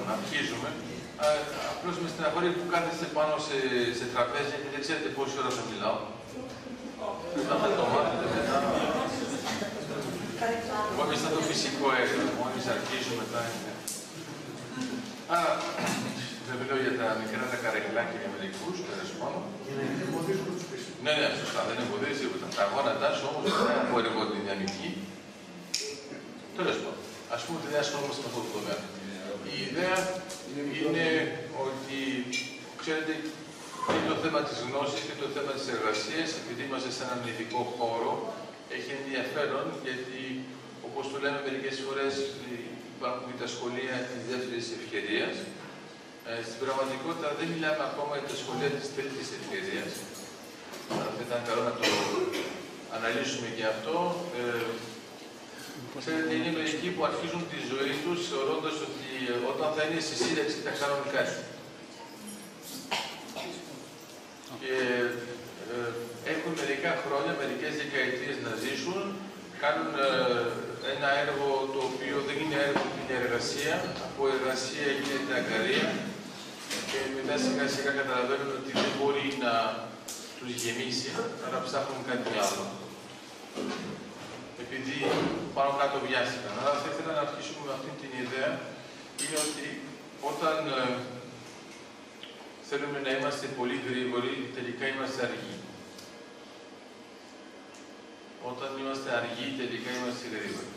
Λοιπόν, αρχίζουμε. Απλώς με στεναχωρεί που κάθεστε πάνω σε, σε τραπέζια και δεν ξέρετε πόση ώρα θα μιλάω. Μετά θα το μάθετε μετά. Εγώ είμαι σαν το φυσικό έργο. Μόλι αρχίζουμε μετά είναι. Άρα, δεν μιλώ για τα μικρά τα καρεκλάκια για μερικούς, τέλος πάντων. Ναι, ναι, σωστά, δεν εμποδίζει τίποτα. Τα γόνατά σου όμως δεν από εργοδυναμική. Τέλος πάντων, ας πούμε ότι δεν ασχολούμαστε με αυτό το τομέα. Η ιδέα είναι ότι, ξέρετε, είναι το θέμα της γνώσης και το θέμα της εργασίας, επειδή είμαστε σε έναν ειδικό χώρο, έχει ενδιαφέρον γιατί, όπως το λέμε μερικές φορές, υπάρχουν και τα σχολεία της δεύτερης ευκαιρίας. Ε, στην πραγματικότητα δεν μιλάμε ακόμα για τα σχολεία της τρίτης ευκαιρίας. Θα ήταν καλό να το αναλύσουμε και αυτό. Ε, Ξέρετε, είναι μερικοί που αρχίζουν τη ζωή τους θεωρώντας ότι όταν θα είναι στη σύνταξη θα κάνουν κάτι. Και ε, έχουν μερικά χρόνια, μερικές δεκαετίες να ζήσουν, κάνουν ε, ένα έργο το οποίο δεν είναι έργο, είναι εργασία. Από εργασία γίνεται αγκαρία. Και μετά σιγά σιγά καταλαβαίνουν ότι δεν μπορεί να τους γεμίσει, άρα ψάχνουν κάτι άλλο επειδή πάνω κάτω βιάστηκαν. Αλλά θα ήθελα να αρχίσουμε με αυτή την ιδέα, είναι ότι όταν ε, θέλουμε να είμαστε πολύ γρήγοροι, τελικά είμαστε αργοί. Όταν είμαστε αργοί, τελικά είμαστε γρήγοροι.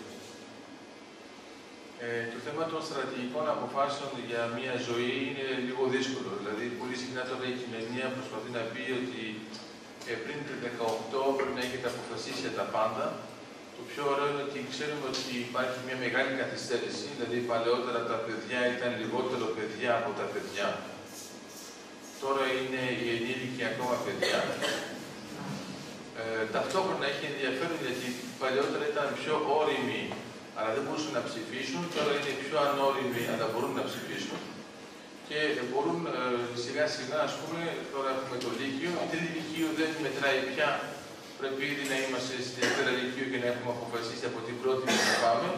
Ε, το θέμα των στρατηγικών αποφάσεων για μια ζωή είναι λίγο δύσκολο. Δηλαδή, πολύ συχνά τώρα η κοινωνία προσπαθεί να πει ότι ε, πριν το 18 πρέπει να έχετε αποφασίσει για τα πάντα το πιο ωραίο είναι ότι ξέρουμε ότι υπάρχει μια μεγάλη καθυστέρηση, δηλαδή παλαιότερα τα παιδιά ήταν λιγότερο παιδιά από τα παιδιά. Τώρα είναι οι ενήλικοι ακόμα παιδιά. Ε, ταυτόχρονα έχει ενδιαφέρον γιατί παλαιότερα ήταν πιο όριμοι, αλλά δεν μπορούσαν να ψηφίσουν, τώρα είναι πιο ανώριμοι, αλλά μπορούν να ψηφίσουν. Και μπορούν ε, σιγά σιγά, ας πούμε, τώρα έχουμε το Λύκειο, η τρίτη Λύκειο δεν μετράει πια πρέπει ήδη να είμαστε στη δεύτερα ηλικίου και να έχουμε αποφασίσει από την πρώτη που θα πάμε.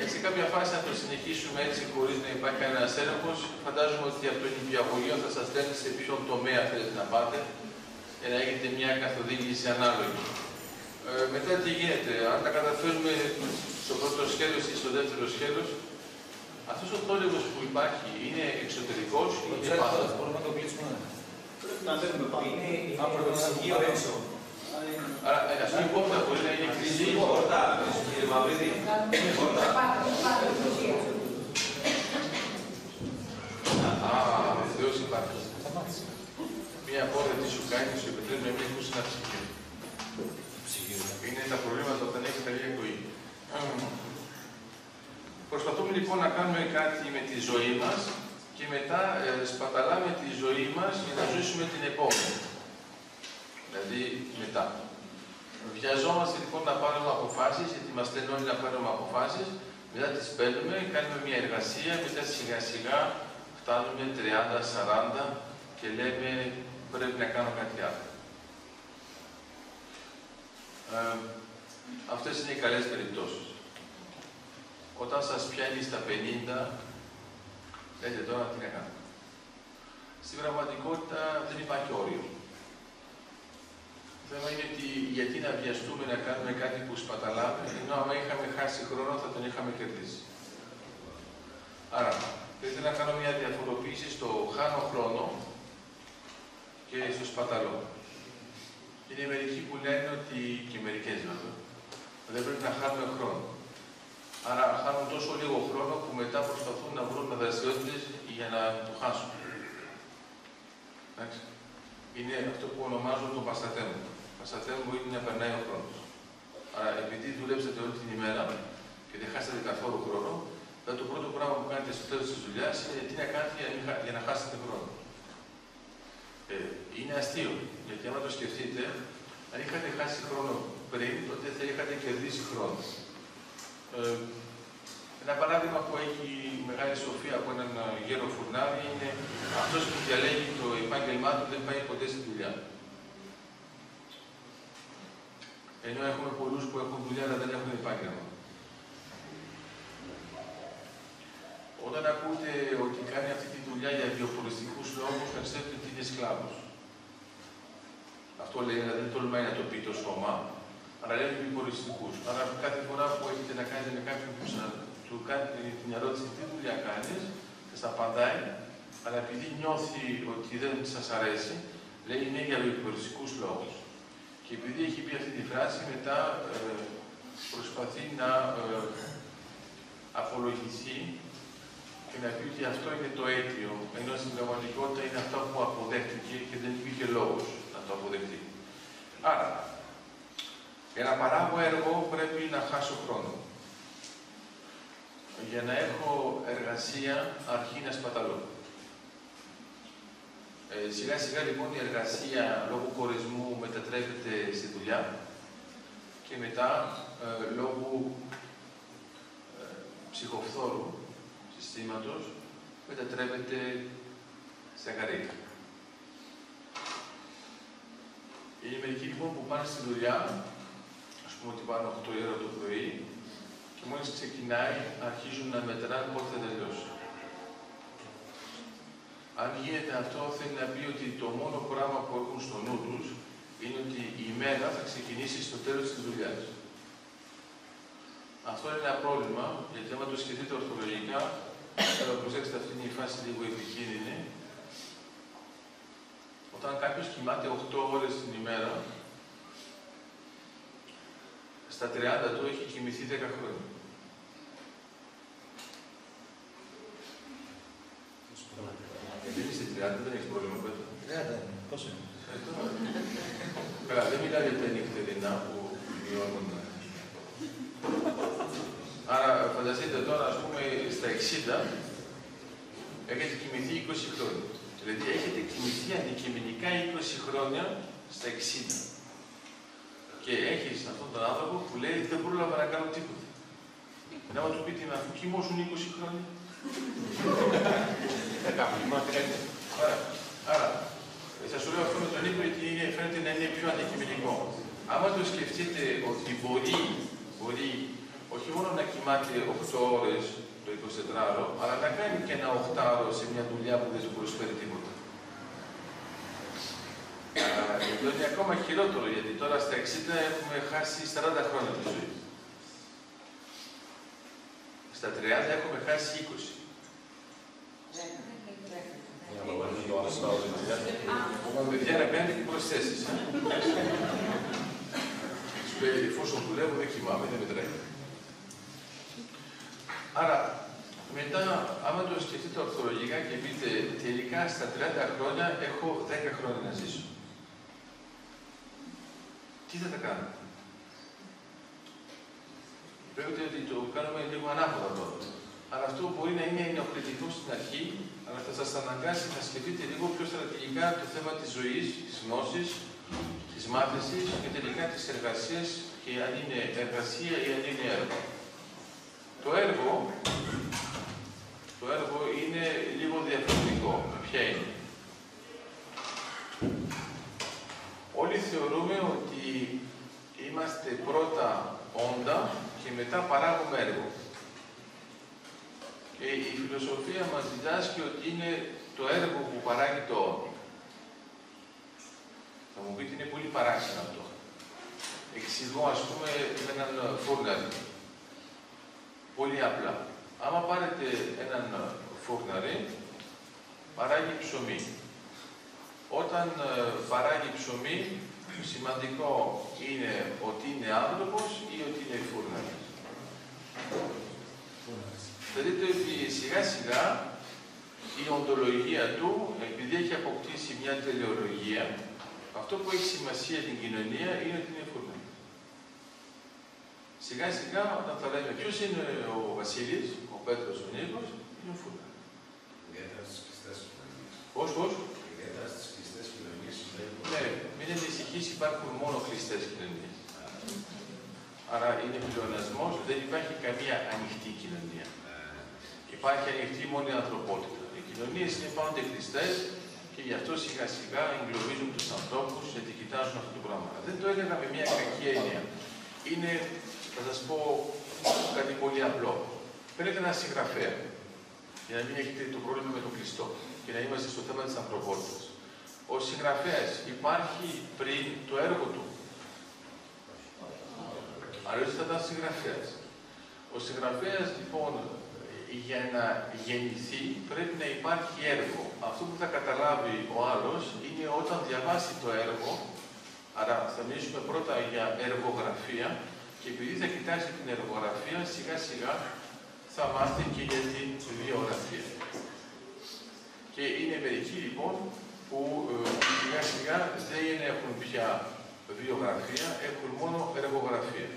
Έτσι, σε κάποια φάση, να το συνεχίσουμε έτσι χωρίς να υπάρχει κανένας έλεγχος, φαντάζομαι ότι από το νηπιαγωγείο θα σας στέλνει σε ποιον τομέα θέλετε να πάτε για να έχετε μια καθοδήγηση ανάλογη. Ε, μετά τι γίνεται, αν τα καταφέρουμε στο πρώτο σκέλος ή στο δεύτερο σκέλος, αυτός ο θόρυβος που υπάρχει είναι εξωτερικός ή είναι πάνω. Μπορούμε να το κλείσουμε. Πρέπει να δούμε πάνω. Είναι από το ψυγείο έξω. Άρα, αυτή η πόρτα μπορεί να είναι κλειστή. Πόρτα, κύριε Μαυρίδη. Πόρτα. Α, βεβαίως υπάρχει. Μία πόρτα τι σου κάνει, σου επιτρέπει να μην ακούσει ένα ψυγείο. Είναι τα προβλήματα όταν έχει καλή ακοή. Προσπαθούμε λοιπόν να κάνουμε κάτι με τη ζωή μας και μετά ε, σπαταλάμε τη ζωή μας για να ζήσουμε την επόμενη δηλαδή μετά. Βιαζόμαστε λοιπόν να πάρουμε αποφάσεις, γιατί μας λένε όλοι να πάρουμε αποφάσεις, μετά τις παίρνουμε, κάνουμε μια εργασία, μετά σιγά σιγά φτάνουμε 30-40 και λέμε πρέπει να κάνω κάτι άλλο. Ε, αυτές είναι οι καλές περιπτώσεις. Όταν σας πιάνει στα 50, λέτε τώρα τι να κάνω. Στην πραγματικότητα δεν υπάρχει όριο θέμα είναι ότι γιατί να βιαστούμε να κάνουμε κάτι που σπαταλάμε, ενώ άμα είχαμε χάσει χρόνο θα τον είχαμε κερδίσει. Άρα, θέλω να κάνω μια διαφοροποίηση στο χάνω χρόνο και στο σπαταλό. Είναι μερικοί που λένε ότι, και μερικές βέβαια, δεν πρέπει να χάνουμε χρόνο. Άρα χάνουν τόσο λίγο χρόνο που μετά προσπαθούν να βρουν δραστηριότητες για να το χάσουν. Εντάξει. Είναι αυτό που ονομάζουν το παστατέμο μου είναι να περνάει ο χρόνος. Άρα, επειδή δουλέψατε όλη την ημέρα και δεν χάσατε καθόλου χρόνο, το πρώτο πράγμα που κάνετε στο τέλος της δουλειάς είναι τι να κάνετε για, για να χάσετε χρόνο. Ε, είναι αστείο, γιατί άμα το σκεφτείτε, αν είχατε χάσει χρόνο πριν, τότε θα είχατε κερδίσει χρόνο. Ε, ένα παράδειγμα που έχει μεγάλη σοφία από έναν γέρο φουρνάρι είναι αυτός που διαλέγει το επάγγελμά του δεν πάει ποτέ στη δουλειά. Ενώ έχουμε πολλούς που έχουν δουλειά αλλά δεν έχουν επάγγελμα. όταν ακούτε ότι κάνει αυτή τη δουλειά για βιοποριστικούς λόγους, να ξέρετε ότι είναι σκλάβος. Αυτό λέει, δηλαδή δεν τολμάει να το πει το σώμα, αλλά λέει βιοποριστικούς. Άρα κάθε φορά που έχετε να κάνετε με κάποιον που σας, του κάνει την ερώτηση τι δουλειά κάνεις, σας απαντάει, αλλά επειδή νιώθει ότι δεν σας αρέσει, λέει είναι για βιοποριστικούς λόγους. Και επειδή έχει πει αυτή τη φράση, μετά ε, προσπαθεί να ε, απολογηθεί και να πει ότι αυτό είναι το αίτιο, ενώ στην πραγματικότητα είναι αυτό που αποδέχτηκε και δεν υπήρχε λόγος να το αποδεχτεί. Άρα, για να παράγω έργο πρέπει να χάσω χρόνο. Για να έχω εργασία αρχή να σπαταλώ. Ε, σιγά σιγά λοιπόν η εργασία λόγω χωρισμού μετατρέπεται στη δουλειά και μετά ε, λόγω ε, ψυχοφθόρου συστήματος μετατρέπεται σε αγαρίκα. Είναι μερικοί λοιπόν που πάνε στη δουλειά, ας πούμε ότι πάνε 8 ώρα το πρωί και μόλις ξεκινάει αρχίζουν να μετράνε πότε θα τελειώσει. Αν γίνεται αυτό, θέλει να πει ότι το μόνο πράγμα που έχουν στο νου τους είναι ότι η ημέρα θα ξεκινήσει στο τέλος της δουλειάς. Αυτό είναι ένα πρόβλημα, γιατί άμα το σκεφτείτε ορθολογικά, θα προσέξετε αυτή είναι η φάση λίγο επικίνδυνη. Όταν κάποιος κοιμάται 8 ώρες την ημέρα, στα 30 του έχει κοιμηθεί 10 χρόνια. Δεν είσαι 30, δεν έχεις πρόβλημα πέτω. 30 είναι. Πόσο είναι; Καλά, δεν μιλάει για τα νυχτερινά που βιώνουν. Άρα, φανταστείτε τώρα, ας πούμε, στα 60, έχετε κοιμηθεί 20 χρόνια. Δηλαδή, έχετε κοιμηθεί αντικειμενικά 20 χρόνια στα 60. Και έχεις αυτόν τον άνθρωπο που λέει δεν πρόλαβα να κάνω τίποτα. Να του πείτε αφού κοιμώσουν 20 χρόνια. Δεν κάνω, Άρα, άρα, θα σου λέω αυτό με τον ύπνο γιατί είναι, φαίνεται να είναι πιο αντικειμενικό. Άμα το σκεφτείτε ότι μπορεί, μπορεί όχι μόνο να κοιμάται 8 ώρες το 24ωρο, αλλά να κάνει και ένα 8ωρο σε μια δουλειά που δεν του προσφέρει τίποτα. Αυτό είναι ακόμα χειρότερο, γιατί τώρα στα 60 έχουμε χάσει 40 χρόνια τη ζωή. Στα 30 έχουμε χάσει 20. Παιδιά να κάνετε και προσθέσεις. Σου λέει, εφόσον δουλεύω δεν κοιμάμαι, δεν μετράει. Άρα, μετά, άμα το σκεφτείτε ορθολογικά και πείτε, τελικά στα 30 χρόνια έχω 10 χρόνια να ζήσω. Τι θα τα κάνω; Πρέπει ότι το κάνουμε λίγο ανάποδα τώρα. Αλλά αυτό μπορεί να είναι ενοχλητικό στην αρχή, αλλά θα σας αναγκάσει να σκεφτείτε λίγο πιο στρατηγικά το θέμα της ζωής, της γνώσης, της μάθησης και τελικά της εργασίας και αν είναι εργασία ή αν είναι έργο. Το έργο, το έργο είναι λίγο διαφορετικό. Ποια είναι. Όλοι θεωρούμε ότι είμαστε πρώτα όντα και μετά παράγουμε έργο. Και η φιλοσοφία μας διδάσκει ότι είναι το έργο που παράγει το όντο. Θα μου πείτε είναι πολύ παράξενο αυτό. Εξηγώ ας πούμε με έναν φούρναρι. Πολύ απλά. Άμα πάρετε έναν φούρναρι, παράγει ψωμί. Όταν ε, παράγει ψωμί, σημαντικό είναι ότι είναι άνθρωπος ή ότι είναι φούρναρης. Θα δείτε ότι σιγά σιγά η οντολογία του, επειδή έχει αποκτήσει μια τελεολογία, αυτό που έχει σημασία στην κοινωνία είναι ότι είναι φούρναρη. Σιγά σιγά όταν θα λέμε ποιος είναι ο Βασίλης, ο Πέτρος, ο Νίκος, είναι ο φούρναρης. Ιδιαίτερα στις κλειστές κοινωνίες. Πώς, πώς; Ιδιαίτερα στις κλειστές κοινωνίες. Ναι, μην ανησυχείς, υπάρχουν μόνο κλειστές κοινωνίες. Άρα είναι πλεονασμός, δεν υπάρχει καμία ανοιχτή κοινωνία. Υπάρχει ανοιχτή μόνο η ανθρωπότητα. Οι κοινωνίες είναι πάντα κλειστές και γι' αυτό σιγά σιγά εγκλωβίζουν τους ανθρώπους γιατί κοιτάζουν αυτό το πράγμα. Δεν το έλεγα με μια κακή έννοια. Είναι, θα σας πω κάτι πολύ απλό. Παίρνετε ένα συγγραφέα. για να μην έχετε το πρόβλημα με το κλειστό και να είμαστε στο θέμα της ανθρωπότητας. Ο συγγραφέας υπάρχει πριν το έργο του. Αλλιώς θα ήταν συγγραφέας. Ο συγγραφέας λοιπόν για να γεννηθεί πρέπει να υπάρχει έργο. Αυτό που θα καταλάβει ο άλλος είναι όταν διαβάσει το έργο, άρα θα μιλήσουμε πρώτα για εργογραφία και επειδή θα κοιτάξει την εργογραφία σιγά σιγά θα μάθει και για την βιογραφία. Και είναι μερικοί λοιπόν που ε, σιγά σιγά δεν έχουν πια βιογραφία, έχουν μόνο εργογραφία.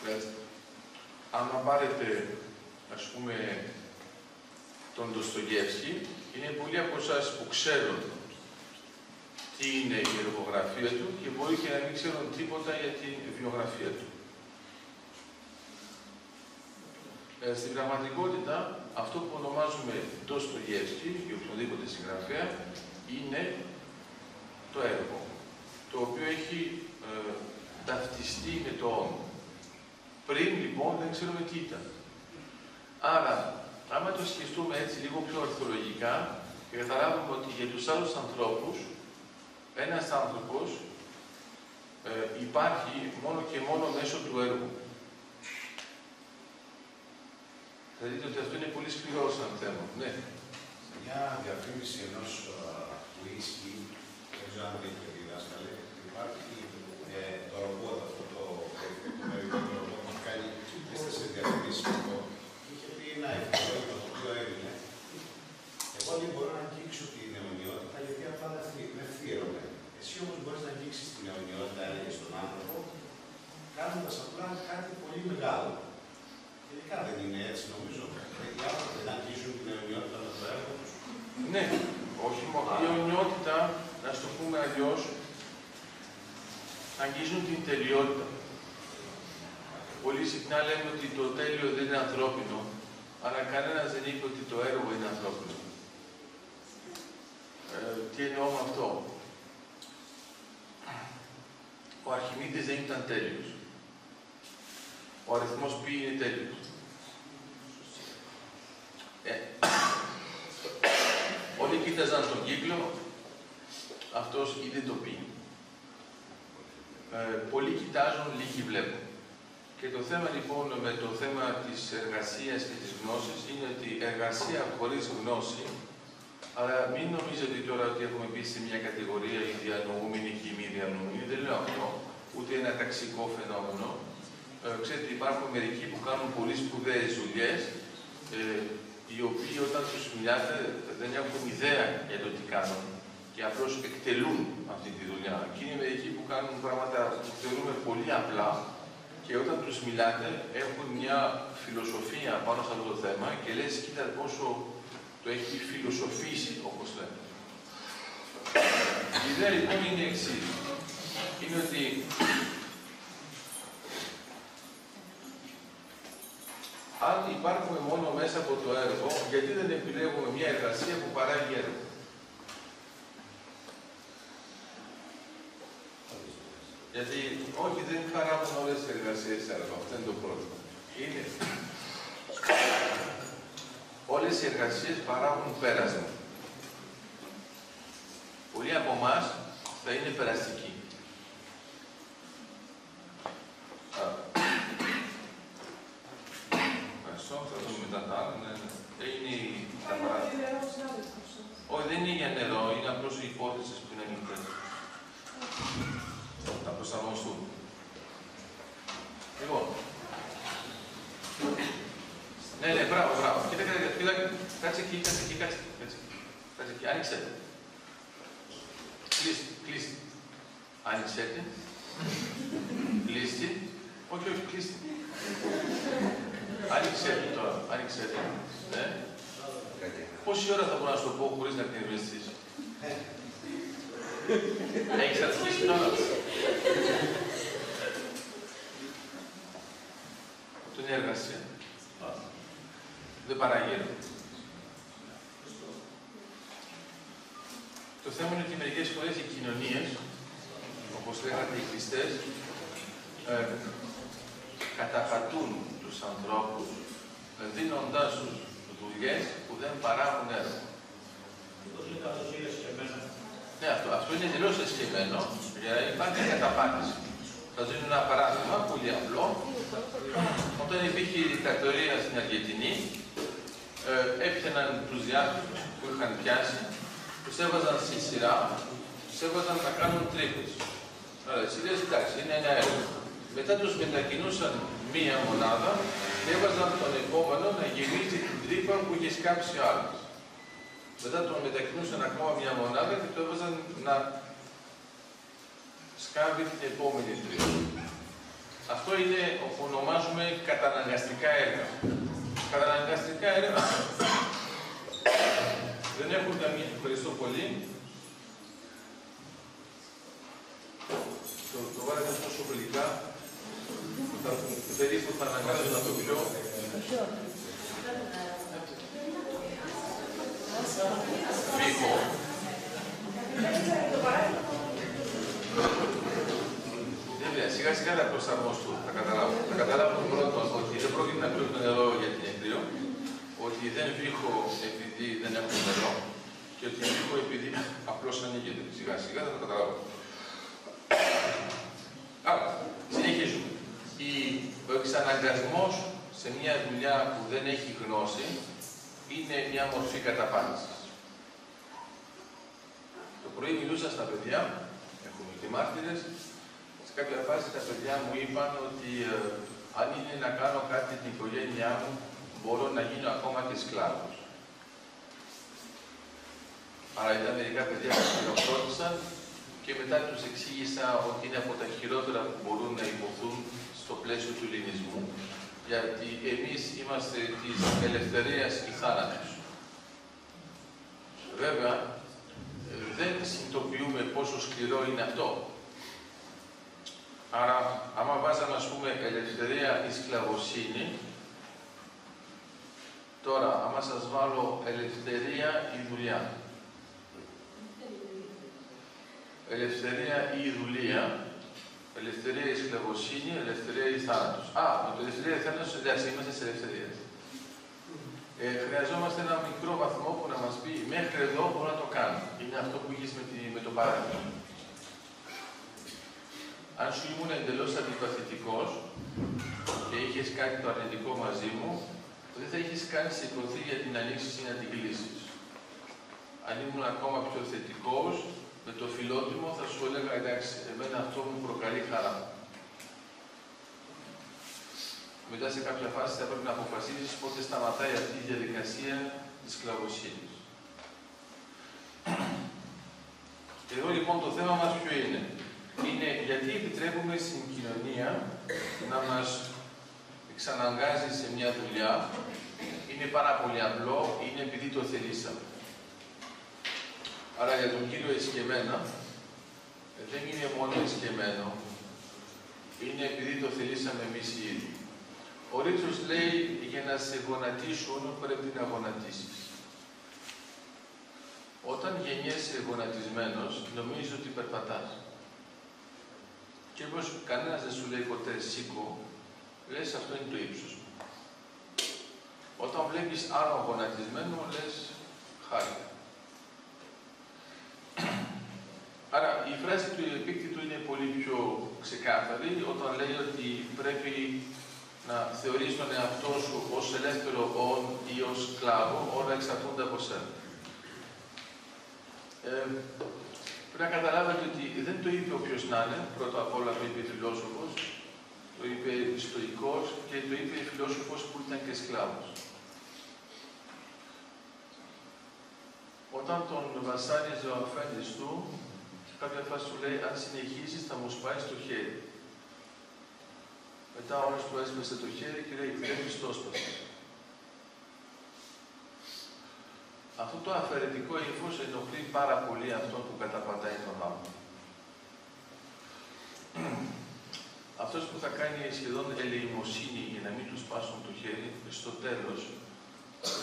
Δηλαδή, αν πάρετε, ας πούμε, τον Ντοστογεύσκη, είναι πολλοί από εσάς που ξέρουν τι είναι η εργογραφία του και μπορεί και να μην ξέρουν τίποτα για τη βιογραφία του. Ε, στην πραγματικότητα, αυτό που ονομάζουμε Ντοστογεύσκη ή οποιοδήποτε συγγραφέα είναι το έργο, το οποίο έχει ε, ταυτιστεί με το όνομα. Πριν λοιπόν δεν ξέρουμε τι ήταν. Άρα, άμα το σκεφτούμε έτσι λίγο πιο ορθολογικά, καταλάβουμε ότι για τους άλλους ανθρώπους, ένας άνθρωπος ε, υπάρχει μόνο και μόνο μέσω του έργου. Θα δείτε ότι αυτό είναι πολύ σκληρό σαν θέμα. Ναι. Μια διαφήμιση ενό ουίσκι, δεν ξέρω αν δείτε διδάσκαλε, υπάρχει ε, το ρομπότ αυτό το μερικό ρομπότ που κάνει σε διαφημίσει αυτό. Είχε πει ένα ευχαριστώ το οποίο έγινε. Εγώ δεν μπορώ να αγγίξω την αιωνιότητα γιατί απλά δεν ευθύρομαι. Εσύ όμως μπορείς να αγγίξεις την αιωνιότητα, έλεγε στον άνθρωπο, κάνοντας απλά κάτι πολύ μεγάλο. Τελικά δεν είναι έτσι, νομίζω. Οι άνθρωποι δεν αγγίζουν την αιωνιότητα με το έργο τους. Ναι, όχι μόνο. Η αιωνιότητα, να σου το πούμε αλλιώς, αγγίζουν την τελειότητα. Πολύ συχνά λέμε ότι το τέλειο δεν είναι ανθρώπινο, αλλά κανένας δεν είπε ότι το έργο είναι ανθρώπινο. Ε, τι εννοώ με αυτό; Ο Αρχιμίδης δεν ήταν τέλειος. Ο αριθμός π είναι τέλειος. Ε, όλοι κοίταζαν τον κύκλο, αυτός είδε το π. Ε, πολλοί κοιτάζουν, λίγοι βλέπουν. Και το θέμα λοιπόν με το θέμα της εργασίας και της γνώσης είναι ότι εργασία χωρίς γνώση, αλλά μην νομίζετε τώρα ότι έχουμε πει σε μια κατηγορία η διανοούμενη και η μη διανοούμενη, δεν λέω αυτό, ούτε ένα ταξικό φαινόμενο. Ε, ξέρετε, υπάρχουν μερικοί που κάνουν πολύ σπουδαίες δουλειές, ε, οι οποίοι όταν τους μιλάτε δεν έχουν ιδέα για το τι κάνουν και απλώς εκτελούν αυτή τη δουλειά. Και είναι μερικοί που κάνουν πράγματα που θεωρούμε πολύ απλά και όταν τους μιλάτε έχουν μια φιλοσοφία πάνω σε αυτό το θέμα και λες κοίτα πόσο το έχει φιλοσοφήσει όπως λέμε. Η ιδέα λοιπόν είναι εξής. Είναι ότι αν υπάρχουμε μόνο μέσα από το έργο, γιατί δεν επιλέγουμε μια εργασία που παράγει έργο; Γιατί όχι, δεν χαράμουν όλε τι εργασίες έργο. Αυτό είναι το πρόβλημα. Είναι. Όλες οι εργασίες παράγουν πέρασμα. Πολλοί από εμάς θα είναι περαστικοί. Ευχαριστώ, θα δούμε μετά τα άλλα. Ναι, ναι. Είναι τα παράδειγμα. Όχι, δεν είναι για νερό, είναι απλώ οι υπόθεσει που είναι ανοιχτέ. Θα προσαρμοστούν. Λοιπόν. Ναι, ναι, μπράβο, μπράβο. Κοίτα, κοίτα, κοίτα, κάτσε εκεί, κάτσε εκεί, κάτσε εκεί. Κάτσε, κάτσε εκεί, άνοιξε. Κλείστε, κλείστε. Άνοιξε τη. Κλείστε. Όχι, όχι, κλείστε. Άνοιξε τη τώρα, άνοιξε τη. Ναι. Πόση ώρα θα μπορώ να σου το πω χωρίς να την ευαισθήσω. Έχεις αρχίσει τώρα. Αυτό είναι εργασία. Δεν παραγγέλνω. Το θέμα είναι ότι μερικές φορές οι κοινωνίες, όπως λέγατε οι χριστές, ε, καταπατούν τους ανθρώπους, δίνοντάς τους δουλειές που δεν παράγουν έργο. Ναι, αυτό, αυτό είναι εντελώς εσκεμμένο για να υπάρχει καταπάτηση. Θα δίνω ένα παράδειγμα πολύ απλό. Όταν υπήρχε η δικτατορία στην Αργεντινή, ε, έπιαναν τους διάφορου που είχαν πιάσει, τους έβαζαν στη σειρά, τους έβαζαν να κάνουν τρύπες. Άρα, εσύ λες, εντάξει, είναι ένα έργο. Μετά τους μετακινούσαν μία μονάδα και έβαζαν τον επόμενο να γυρίζει την τρύπα που είχε σκάψει ο άλλος. Μετά τον μετακινούσαν ακόμα μια μονάδα και το έβαζαν να σκάβει την επόμενη τρύπα. Αυτό είναι που ονομάζουμε καταναγκαστικά έργα. Καταναγκαστικά έργα δεν έχουν καμία. Ευχαριστώ πολύ. Το, το βάλετε τόσο γλυκά θα, περίπου θα αναγκάσω να το πιω. Φύγω. Δεν σιγά σιγά θα προσαρμοστούν, θα καταλάβω. Θα καταλάβω πρώτον ότι δεν πρόκειται να πιω το νερό για την εκδίο, ότι δεν βήχω επειδή δεν έχω νερό και ότι βήχω επειδή απλώς ανοίγεται. Σιγά σιγά θα το καταλάβω. Άρα, συνεχίζουμε. Ο εξαναγκασμός σε μια δουλειά που δεν έχει γνώση είναι μια μορφή καταπάτησης. Το πρωί μιλούσα στα παιδιά, έχουμε και μάρτυρες, σε κάποια φάση τα παιδιά μου είπαν ότι ε, αν είναι να κάνω κάτι την οικογένειά μου, μπορώ να γίνω ακόμα και σκλάβος. Άρα ήταν μερικά παιδιά που χειροκρότησαν και μετά τους εξήγησα ότι είναι από τα χειρότερα που μπορούν να υποθούν στο πλαίσιο του ελληνισμού, γιατί εμείς είμαστε της ελευθερίας και θάνατος. Βέβαια, δεν συνειδητοποιούμε πόσο σκληρό είναι αυτό. Άρα, άμα βάζαμε, ας πούμε, ελευθερία ή σκλαβοσύνη, τώρα, άμα σας βάλω ελευθερία ή δουλειά, ελευθερία ή δουλεία, ελευθερία ή σκλαβοσύνη, ελευθερία ή θάνατος. Α, με το ελευθερία ή θάνατος, εντάξει, είμαστε σε ελευθερία. Ε, χρειαζόμαστε ένα μικρό βαθμό που να μας πει μέχρι εδώ μπορώ να το κάνω. Είναι αυτό που είχες με, τη, με το παράδειγμα. Αν σου ήμουν εντελώς αντιπαθητικός και είχες κάτι το αρνητικό μαζί μου, δεν θα είχες καν σηκωθεί για την ανοίξει ή να την κλείσει. Αν ήμουν ακόμα πιο θετικός, με το φιλότιμο θα σου έλεγα εντάξει, εμένα αυτό μου προκαλεί χαρά. Μετά σε κάποια φάση θα πρέπει να αποφασίσεις πότε σταματάει αυτή η διαδικασία της σκλαβοσύνης. Εδώ λοιπόν το θέμα μας ποιο είναι; Είναι γιατί επιτρέπουμε στην κοινωνία να μας εξαναγκάζει σε μια δουλειά. Είναι πάρα πολύ απλό, είναι επειδή το θελήσαμε. Άρα για τον κύριο εσκεμένα, δεν είναι μόνο εσκεμμένο, είναι επειδή το θελήσαμε εμείς οι ίδιοι. Ο Ρίτσος λέει, για να σε γονατίσουν πρέπει να γονατίσεις. Όταν γεννιέσαι γονατισμένος, νομίζω ότι περπατάς. Και όπως κανένας δεν σου λέει ποτέ σήκω, λες αυτό είναι το ύψος μου. Όταν βλέπεις άλλο γονατισμένο, λες χάρηκα. Άρα η φράση του επίκτητου είναι πολύ πιο ξεκάθαρη όταν λέει ότι πρέπει να θεωρείς τον εαυτό σου ως ελεύθερο όν ή ως σκλάβο, όλα εξαρτώνται από σένα. Ε, πρέπει να καταλάβετε ότι δεν το είπε όποιος να είναι, πρώτα απ' όλα το είπε φιλόσοφος, το είπε ιστορικός και το είπε φιλόσοφος που ήταν και σκλάβος. Όταν τον βασάνιζε ο αφέντης του, κάποια φάση του λέει, αν συνεχίσεις θα μου σπάει στο χέρι. Μετά όλος του έσπασε το χέρι και λέει, δεν πιστός Αυτό το αφαιρετικό ύφος ενοχλεί πάρα πολύ αυτόν που καταπατάει τον άνθρωπο. Αυτός που θα κάνει σχεδόν ελεημοσύνη για να μην του σπάσουν το χέρι, στο τέλος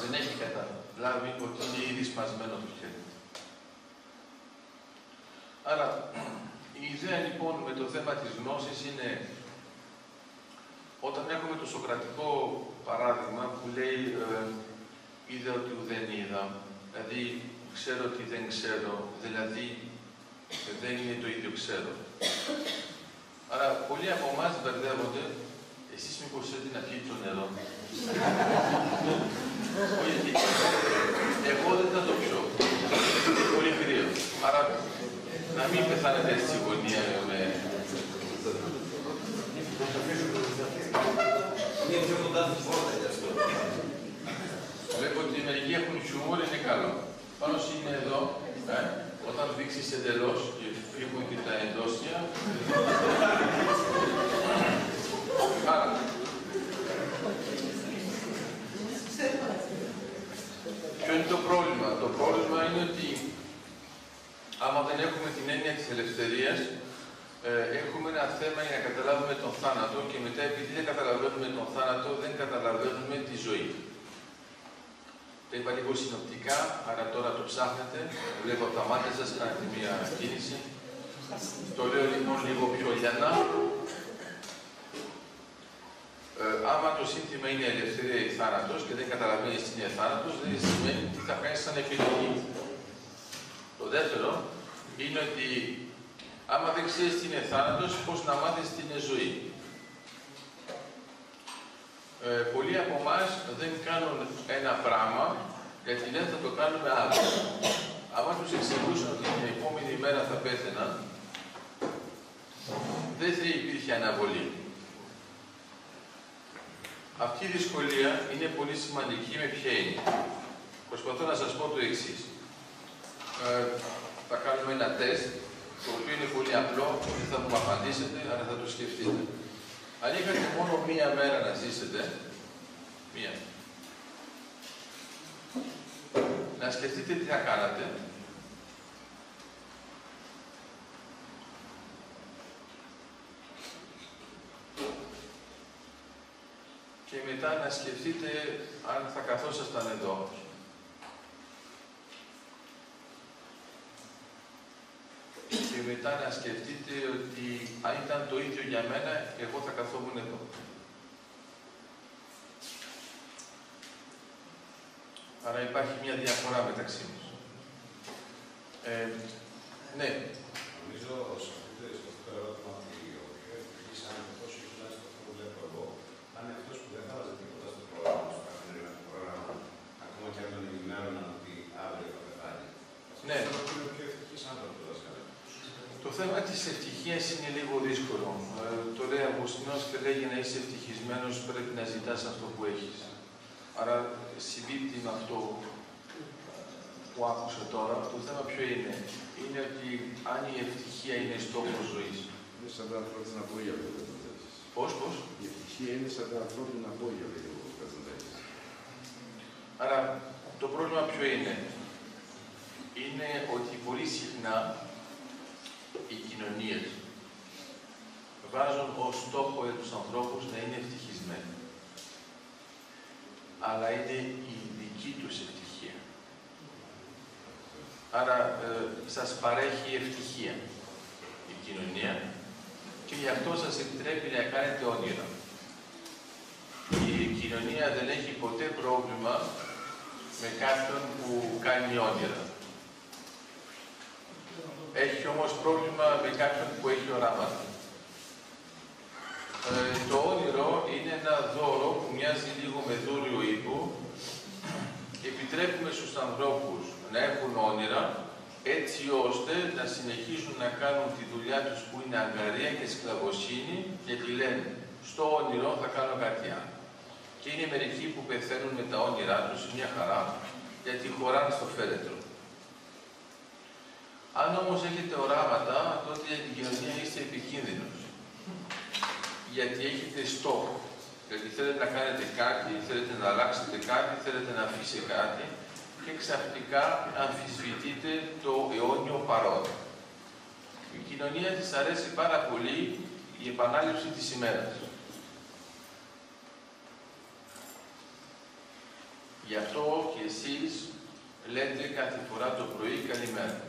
δεν έχει καταλάβει ότι είναι ήδη σπασμένο το χέρι. Άρα, η ιδέα λοιπόν με το θέμα της γνώσης είναι όταν έχουμε το σοκρατικό παράδειγμα που λέει ε, η είδα ότι ουδέν είδα, δηλαδή ξέρω ότι δεν ξέρω, δηλαδή δεν είναι το ίδιο ξέρω. Άρα πολλοί από εμάς μπερδεύονται, εσείς μήπως θέλετε να πιείτε το νερό. Όχι, εγώ δεν θα το πιω. Είναι πολύ κρύο. Άρα να μην πεθάνετε στη γωνία με... Είναι πιο κοντά στη πόρτα γι' αυτό. Βλέπω ότι μερικοί έχουν χιούμορ, είναι καλό. Πάνω είναι εδώ, ε, όταν δείξεις εντελώς και φύγουν και τα εντόσια. Άρα, ποιο είναι το πρόβλημα. Το πρόβλημα είναι ότι άμα δεν έχουμε την έννοια της ελευθερίας, ε, έχουμε ένα θέμα για να καταλάβουμε τον θάνατο και μετά επειδή δεν καταλαβαίνουμε τον θάνατο, δεν καταλαβαίνουμε τη ζωή. Τα είπα λίγο συνοπτικά, άρα τώρα το ψάχνετε. Βλέπω από τα μάτια σας, κάνετε μία κίνηση. Το λέω λοιπόν λίγο πιο λιανά. Ε, άμα το σύνθημα είναι ελευθερία ή θάνατος και δεν καταλαβαίνεις τι είναι θάνατος, δεν σημαίνει τι θα κάνεις σαν επιλογή. Το δεύτερο είναι ότι άμα δεν ξέρεις τι είναι θάνατος, πώς να μάθεις τι είναι ζωή. Ε, πολλοί από εμάς δεν κάνουν ένα πράγμα γιατί δεν θα το κάνουμε άλλο. Αν τους εξηγούσαν ότι την επόμενη μέρα θα πέθαιναν, δεν θα υπήρχε αναβολή. Αυτή η δυσκολία είναι πολύ σημαντική με ποια είναι. Προσπαθώ να σας πω το εξής. Ε, θα κάνουμε ένα τεστ, το οποίο είναι πολύ απλό, δεν θα μου απαντήσετε, αλλά θα το σκεφτείτε. Αν είχατε μόνο μία μέρα να ζήσετε, μία, να σκεφτείτε τι θα κάνατε, και μετά να σκεφτείτε αν θα καθόσασταν εδώ. Και μετά να σκεφτείτε ότι αν ήταν το ίδιο για μένα, εγώ θα καθόμουν εδώ. Άρα υπάρχει μια διαφορά μεταξύ μας. Ε, ναι, Νομίζω σε αυτό το ερώτημα ότι ο πιο ευτυχής άνθρωπος, ή τουλάχιστον αυτό που βλέπω εγώ, θα είναι αυτός που δεν θα βάζει τίποτα στο πρόγραμμα, στο καθημερινό του πρόγραμμα, ακόμα και αν τον ενημέρωναν ότι αύριο θα πεθάνει. Ναι. Αυτό είναι ο πιο ευτυχής άνθρωπος, δάσκαλε. Το θέμα της ευτυχίας είναι λίγο δύσκολο. Ε, το λέει ο Αγουστινός και λέει για να είσαι ευτυχισμένος πρέπει να ζητάς αυτό που έχεις. Άρα συμπίπτει με αυτό που άκουσα τώρα. Το θέμα ποιο είναι; Είναι ότι αν η ευτυχία είναι στόχος ζωής. Είναι σαν τα ανθρώπινα απόγεια, βέβαια, το θέσεις. Πώς, πώς; Η ευτυχία είναι σαν τα ανθρώπινα απόγεια, λέει ο Καζαντάκης. Άρα το πρόβλημα ποιο είναι; Είναι ότι πολύ συχνά οι κοινωνίες βάζουν ως στόχο για τους ανθρώπους να είναι ευτυχισμένοι. Αλλά είναι η δική τους ευτυχία. Άρα ε, σας παρέχει ευτυχία η κοινωνία και γι' αυτό σας επιτρέπει να κάνετε όνειρα. Η κοινωνία δεν έχει ποτέ πρόβλημα με κάποιον που κάνει όνειρα. Έχει όμως πρόβλημα με κάποιον που έχει οράματα. Ε, το όνειρο είναι ένα δώρο που μοιάζει λίγο με δούριο ύπου και επιτρέπουμε στους ανθρώπους να έχουν όνειρα έτσι ώστε να συνεχίσουν να κάνουν τη δουλειά τους που είναι αγκαρία και σκλαβοσύνη γιατί λένε στο όνειρο θα κάνω κάτι άλλο. Και είναι μερικοί που πεθαίνουν με τα όνειρά τους, μια χαρά, γιατί χωράνε στο φέρετρο. Αν όμως έχετε οράματα, τότε για την κοινωνία είστε επικίνδυνος. Γιατί έχετε στόχο. Γιατί θέλετε να κάνετε κάτι, θέλετε να αλλάξετε κάτι, θέλετε να αφήσετε κάτι και ξαφνικά αμφισβητείτε το αιώνιο παρόν. Η κοινωνία της αρέσει πάρα πολύ η επανάληψη της ημέρας. Γι' αυτό και εσείς λέτε κάθε φορά το πρωί καλημέρα.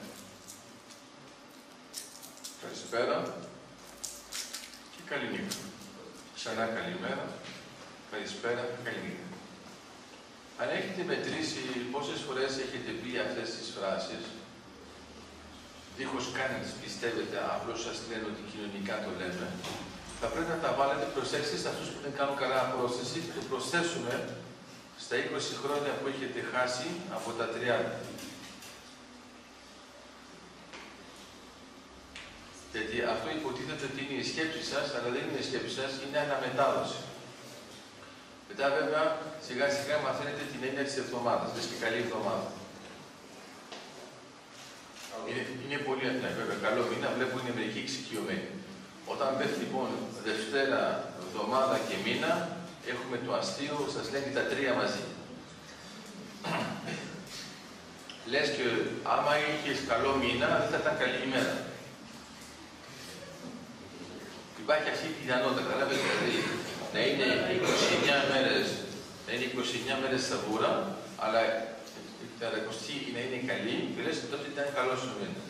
Καλησπέρα και καληνύχτα. Ξανά καλημέρα, καλησπέρα, καληνύχτα. Αν έχετε μετρήσει πόσες φορές έχετε πει αυτές τις φράσεις, δίχως καν να τις πιστεύετε, απλώς σας λένε ότι κοινωνικά το λέμε, θα πρέπει να τα βάλετε, προσέξτε σε αυτούς που δεν κάνουν καλά πρόσθεση και το προσθέσουμε στα 20 χρόνια που έχετε χάσει από τα 30. Γιατί αυτό υποτίθεται ότι είναι η σκέψη σας, αλλά δεν είναι η σκέψη σας, είναι αναμετάδοση. Μετά βέβαια σιγά σιγά μαθαίνετε την έννοια της εβδομάδας, λες και καλή εβδομάδα. Είναι, είναι πολύ ναι, βέβαια, καλό μήνα, βλέπω είναι μερικοί εξοικειωμένοι. Όταν πέφτει λοιπόν Δευτέρα, εβδομάδα και μήνα, έχουμε το αστείο, σας λένε τα τρία μαζί. Λες και άμα είχες καλό μήνα, δεν θα ήταν καλή ημέρα. Υπάρχει αυτή η πιθανότητα, καταλάβετε, δηλαδή να είναι 29 μέρες, να είναι 29 μέρες στα βούρα, αλλά η 40 να είναι καλή και λες ότι τότε ήταν καλό σου μήνα.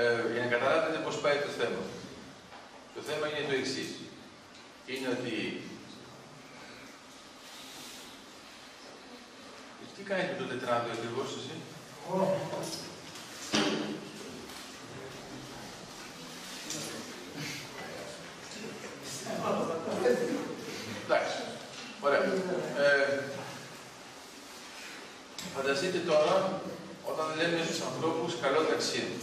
Ε, για να καταλάβετε πώς πάει το θέμα. Το θέμα είναι το εξής. Είναι ότι τι κάνει με το τετράδιο ακριβώς εσύ; Εντάξει. Ωραία. Ε, φανταστείτε τώρα όταν λέμε στους ανθρώπους καλό ταξίδι.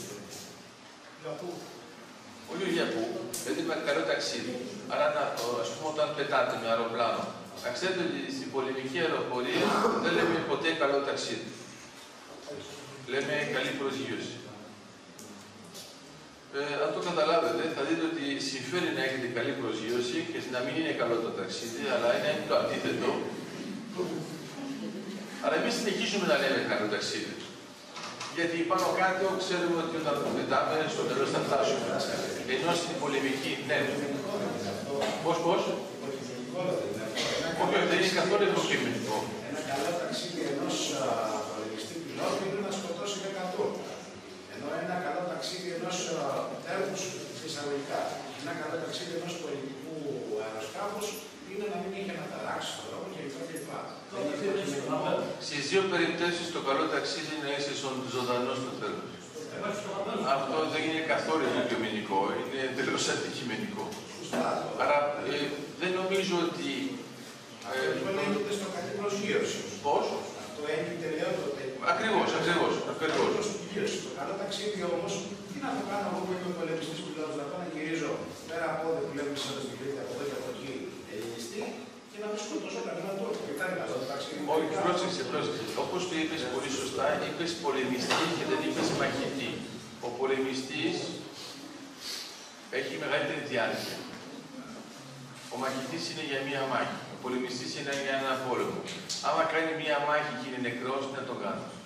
Όχι για πού, δηλαδή με καλό ταξίδι. Άρα, να, ας πούμε, όταν πετάτε με αεροπλάνο, να ξέρετε ότι στην πολεμική αεροπορία δεν λέμε ποτέ καλό ταξίδι. Λέμε καλή προσγείωση. Ε, αν το καταλάβετε, θα δείτε ότι συμφέρει να έχετε καλή προσγείωση και να μην είναι καλό το ταξίδι, αλλά είναι το αντίθετο. Αλλά εμείς συνεχίζουμε να λέμε καλό ταξίδι. Γιατί πάνω κάτω ξέρουμε ότι όταν το πετάμε, στο τέλος θα φτάσουμε. Ενώ στην πολεμική, ναι. Πώς, πώς; Όχι, δεν είναι καθόλου υποκειμενικό. Ένα καλό ταξίδι ενός πολεμιστή πιλότου είναι να σκοτώσει 100. Ενώ ένα καλό ταξίδι ενός τέρμους εισαγωγικά. Ένα καλό ταξίδι ενός πολιτικού αεροσκάφους είναι να μην είχε αναταράξει τον δρόμο κλπ. Στι δύο περιπτώσεις το καλό ταξίδι είναι να είσαι ζωντανό στο τέλος. Αυτό δεν είναι καθόλου υποκειμενικό, είναι εντελώς αντικειμενικό. Άρα ε, δεν νομίζω ότι. Αυτό λέγεται στο καλή προσγείωση. Πώς; Αυτό έγινε λέω τότε. Ακριβώς, ακριβώς. Ακριβώς. Προσγείωση. Το καλό ταξίδι όμως, τι να το κάνω εγώ που είμαι πολεμιστής που λέω να πάω να γυρίζω πέρα από εδώ που βλέπουμε σαν στην Κρήτη από εδώ και από εκεί ελληνιστή και να μην σκοτώσω κανέναν τρόπο. Και κάνει καλό ταξίδι. Όχι, πρόσεξε, πρόσεξε. Όπως το είπες πολύ σωστά, είπες πολεμιστή και δεν είπες μαχητή. Ο πολεμιστής έχει μεγαλύτερη διάρκεια. Ο μαχητής είναι για μία μάχη. Ο πολεμιστής είναι για ένα πόλεμο. Άμα κάνει μία μάχη και είναι νεκρός, δεν το κάνεις.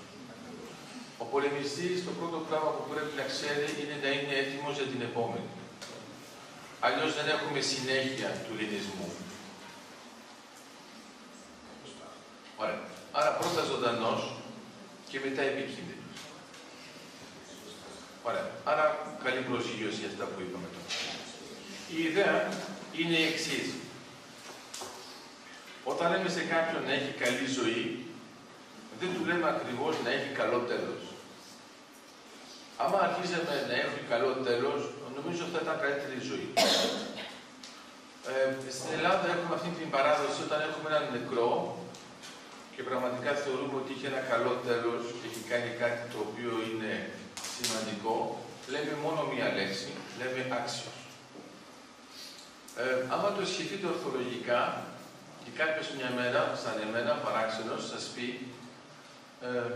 Ο πολεμιστής το πρώτο πράγμα που πρέπει να ξέρει είναι να είναι έτοιμος για την επόμενη. Αλλιώς δεν έχουμε συνέχεια του ελληνισμού. Ωραία. Άρα πρώτα ζωντανός και μετά επικίνδυνος. Ωραία. Άρα καλή προσγείωση για αυτά που είπαμε τώρα. Η ιδέα είναι η εξής. Όταν λέμε σε κάποιον να έχει καλή ζωή, δεν του λέμε ακριβώς να έχει καλό τέλος. Άμα αρχίζαμε να έχει καλό τέλος, νομίζω θα ήταν καλύτερη ζωή. Ε, στην Ελλάδα έχουμε αυτή την παράδοση όταν έχουμε έναν νεκρό και πραγματικά θεωρούμε ότι είχε ένα καλό τέλος και έχει κάνει κάτι το οποίο είναι σημαντικό, λέμε μόνο μία λέξη, λέμε άξιος. Ε, άμα το σκεφτείτε ορθολογικά, και κάποιος μια μέρα, σαν εμένα, παράξενος, σας πει ε,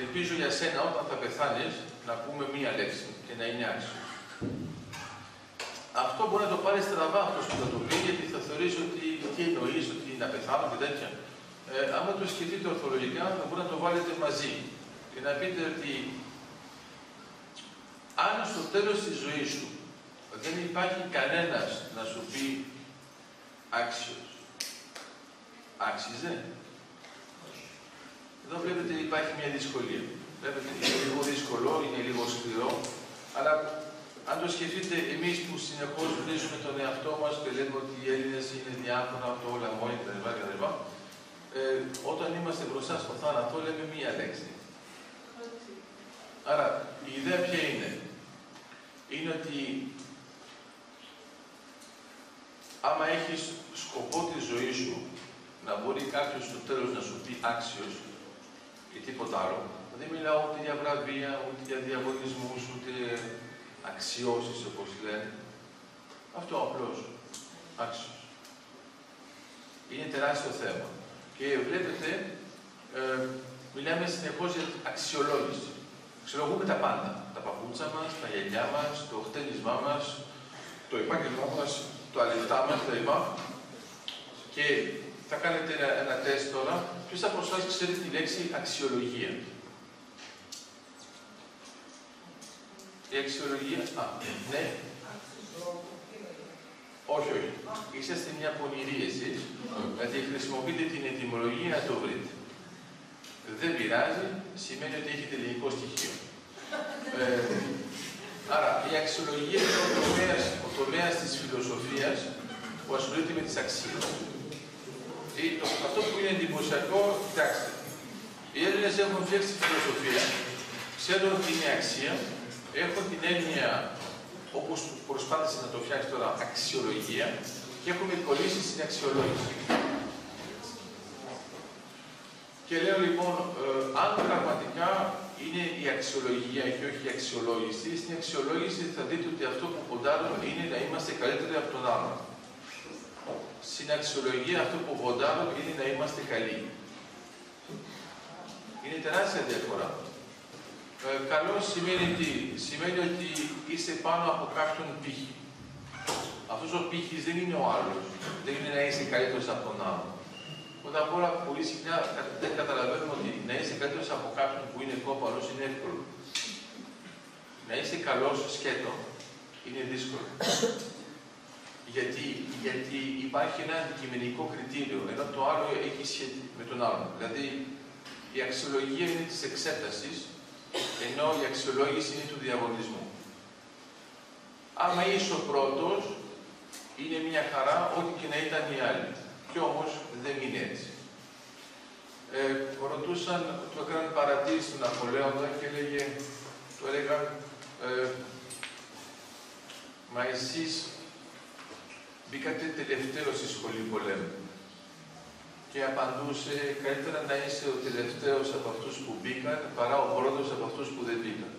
ελπίζω για σένα όταν θα πεθάνεις να πούμε μία λέξη και να είναι άξιο. Αυτό μπορεί να το πάρει στραβά αυτός που θα το πει, γιατί θα θεωρήσει ότι τι εννοείς, ότι να πεθάνω και τέτοια. Ε, άμα το σκεφτείτε ορθολογικά, θα μπορεί να το βάλετε μαζί και να πείτε ότι αν στο τέλος της ζωής σου δεν υπάρχει κανένας να σου πει άξιος, άξιζε. Εδώ βλέπετε υπάρχει μια δυσκολία. Βλέπετε είναι λίγο δύσκολο, είναι λίγο σκληρό, αλλά αν το σκεφτείτε, εμείς που συνεχώς βρίζουμε τον εαυτό μας και λέμε ότι οι Έλληνες είναι διάφορα από το λαμόγι κτλ. κτλ. Ε, όταν είμαστε μπροστά στο θάνατο, λέμε μία λέξη. Άρα, η ιδέα ποια είναι; Είναι ότι άμα έχεις σκοπό της ζωής σου να μπορεί κάποιος στο τέλος να σου πει άξιος και τίποτα άλλο, δεν μιλάω ούτε για βραβεία, ούτε για διαγωνισμούς, ούτε αξιώσεις όπως λένε. Αυτό απλώς, άξιος. Είναι τεράστιο θέμα. Και βλέπετε, ε, μιλάμε συνεχώς για αξιολόγηση. Αξιολογούμε τα πάντα. Τα παπούτσα μας, τα γυαλιά μας, το χτένισμά μας, το επάγγελμά μας, το λεφτά μας, τα λοιπά. Και θα κάνετε ένα, ένα τεστ τώρα. Ποιος από εσάς ξέρει τη λέξη αξιολογία; Η αξιολογία, α, ναι. Όχι, όχι. Είσαστε μια πονηρή εσείς, γιατί χρησιμοποιείτε την ετοιμολογία να το βρείτε. Δεν πειράζει, σημαίνει ότι έχετε ελληνικό στοιχείο. Ε, άρα, η αξιολογία είναι ο τομέας, ο τομέας της φιλοσοφίας που ασχολείται με τις αξίες. Ή, το, αυτό που είναι εντυπωσιακό, κοιτάξτε, οι Έλληνες έχουν φτιάξει τη φιλοσοφία, ξέρουν ότι είναι αξία, έχουν την έννοια, όπως προσπάθησε να το φτιάξει τώρα, αξιολογία και έχουμε κολλήσει στην αξιολόγηση. Και λέω λοιπόν, ε, αν πραγματικά είναι η αξιολογία και όχι η αξιολόγηση, στην αξιολόγηση θα δείτε ότι αυτό που ποντάρουμε είναι να είμαστε καλύτεροι από τον άλλο. Στην αξιολογία αυτό που ποντάρουμε είναι να είμαστε καλοί. Είναι τεράστια διαφορά. Ε, καλός σημαίνει τι, σημαίνει ότι είσαι πάνω από κάποιον πύχη. Αυτός ο πύχης δεν είναι ο άλλος. Δεν είναι να είσαι καλύτερος από τον άλλο. Πρώτα απ' όλα, πολύ συχνά δεν καταλαβαίνουμε ότι να είσαι καλύτερος από κάποιον που είναι κόπαλος είναι εύκολο. Να είσαι καλός σκέτο είναι δύσκολο. Γιατί, γιατί υπάρχει ένα αντικειμενικό κριτήριο, ενώ το άλλο έχει σχέση με τον άλλο. Δηλαδή, η αξιολογία είναι της εξέτασης, ενώ η αξιολόγηση είναι του διαγωνισμού. Άμα είσαι ο πρώτος, είναι μια χαρά ό,τι και να ήταν οι άλλοι. Κι όμως δεν είναι έτσι. Ε, ρωτούσαν, του έκαναν παρατήρηση του Ναπολέοντα και έλεγε, του έλεγαν, ε, μα εσείς μπήκατε τελευταίο στη σχολή πολέμου. Και απαντούσε, καλύτερα να είσαι ο τελευταίος από αυτούς που μπήκαν, παρά ο πρώτος από αυτούς που δεν μπήκαν.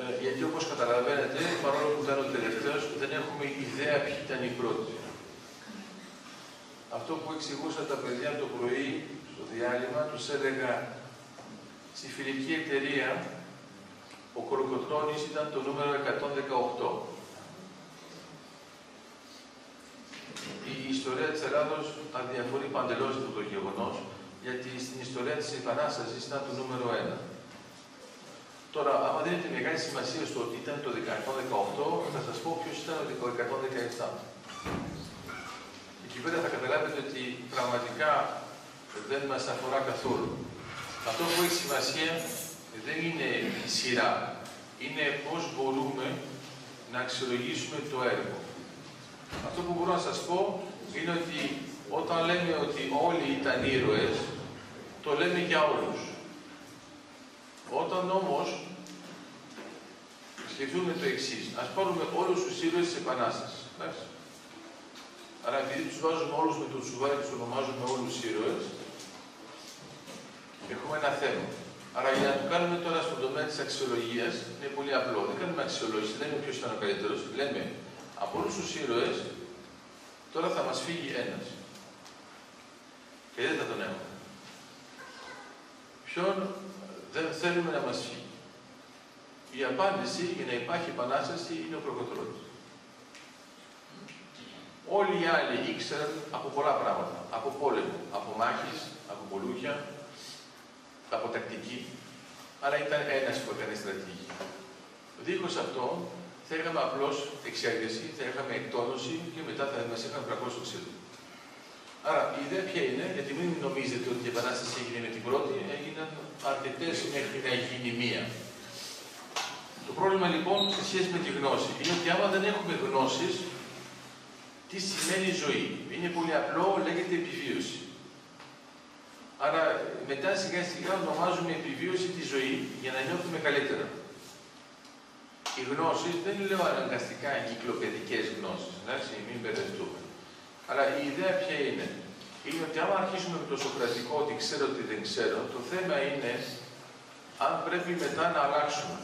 Ε, γιατί όπως καταλαβαίνετε, παρόλο που ήταν ο τελευταίος, δεν έχουμε ιδέα ποιοι ήταν οι πρώτοι. Αυτό που εξηγούσα τα παιδιά το πρωί, στο διάλειμμα, τους έλεγα, στη φιλική εταιρεία, ο Κοροκοτρώνης ήταν το νούμερο 118. Η ιστορία της Ελλάδος αδιαφορεί παντελώς αυτό το γεγονός, γιατί στην ιστορία της Επανάστασης ήταν το νούμερο 1. Τώρα, άμα δίνετε μεγάλη σημασία στο ότι ήταν το 118, θα σας πω ποιος ήταν το 117. Εκεί πέρα θα καταλάβετε ότι πραγματικά δεν μας αφορά καθόλου. Αυτό που έχει σημασία δεν είναι η σειρά. Είναι πώς μπορούμε να αξιολογήσουμε το έργο. Αυτό που μπορώ να σας πω είναι ότι όταν λέμε ότι όλοι ήταν ήρωες, το λέμε για όλους. Όταν όμως σκεφτούμε το εξής, ας πάρουμε όλους τους ήρωες της Επανάστασης. Εντάξει. Άρα επειδή τους βάζουμε όλους με το τσουβάρι και τους ονομάζουμε όλους ήρωες, έχουμε ένα θέμα. Άρα για να το κάνουμε τώρα στον τομέα της αξιολογίας, είναι πολύ απλό. Δεν κάνουμε αξιολόγηση, δεν λέμε ποιος ήταν ο καλύτερος. Λέμε από όλους τους ήρωες, τώρα θα μας φύγει ένας. Και δεν θα τον έχουμε. Ποιον δεν θέλουμε να μας φύγει. Η απάντηση για να υπάρχει επανάσταση είναι ο προκοτρώνης. Όλοι οι άλλοι ήξεραν από πολλά πράγματα. Από πόλεμο, από μάχης, από πολλούχια, από τακτική. Αλλά ήταν ένας που έκανε στρατηγική. Δίχως αυτό, θα είχαμε απλώς εξέγερση, θα είχαμε εκτόνωση και μετά θα μας είχαν πλακώσει ξύλο. Άρα η ιδέα ποια είναι, γιατί μην νομίζετε ότι η επανάσταση έγινε με την πρώτη, έγιναν αρκετές μέχρι να γίνει μία. πρόβλημα λοιπόν σε σχέση με τη γνώση είναι ότι άμα δεν έχουμε γνώσεις, τι σημαίνει ζωή; Είναι πολύ απλό, λέγεται επιβίωση. Άρα μετά σιγά σιγά ονομάζουμε επιβίωση τη ζωή για να νιώθουμε καλύτερα. Οι γνώσεις δεν λέω αναγκαστικά εγκυκλοπαιδικές γνώσεις, εντάξει, μην μπερδευτούμε. Αλλά η ιδέα ποια είναι; Είναι ότι άμα αρχίσουμε με το σοκρατικό ότι ξέρω ότι δεν ξέρω, το θέμα είναι αν πρέπει μετά να αλλάξουμε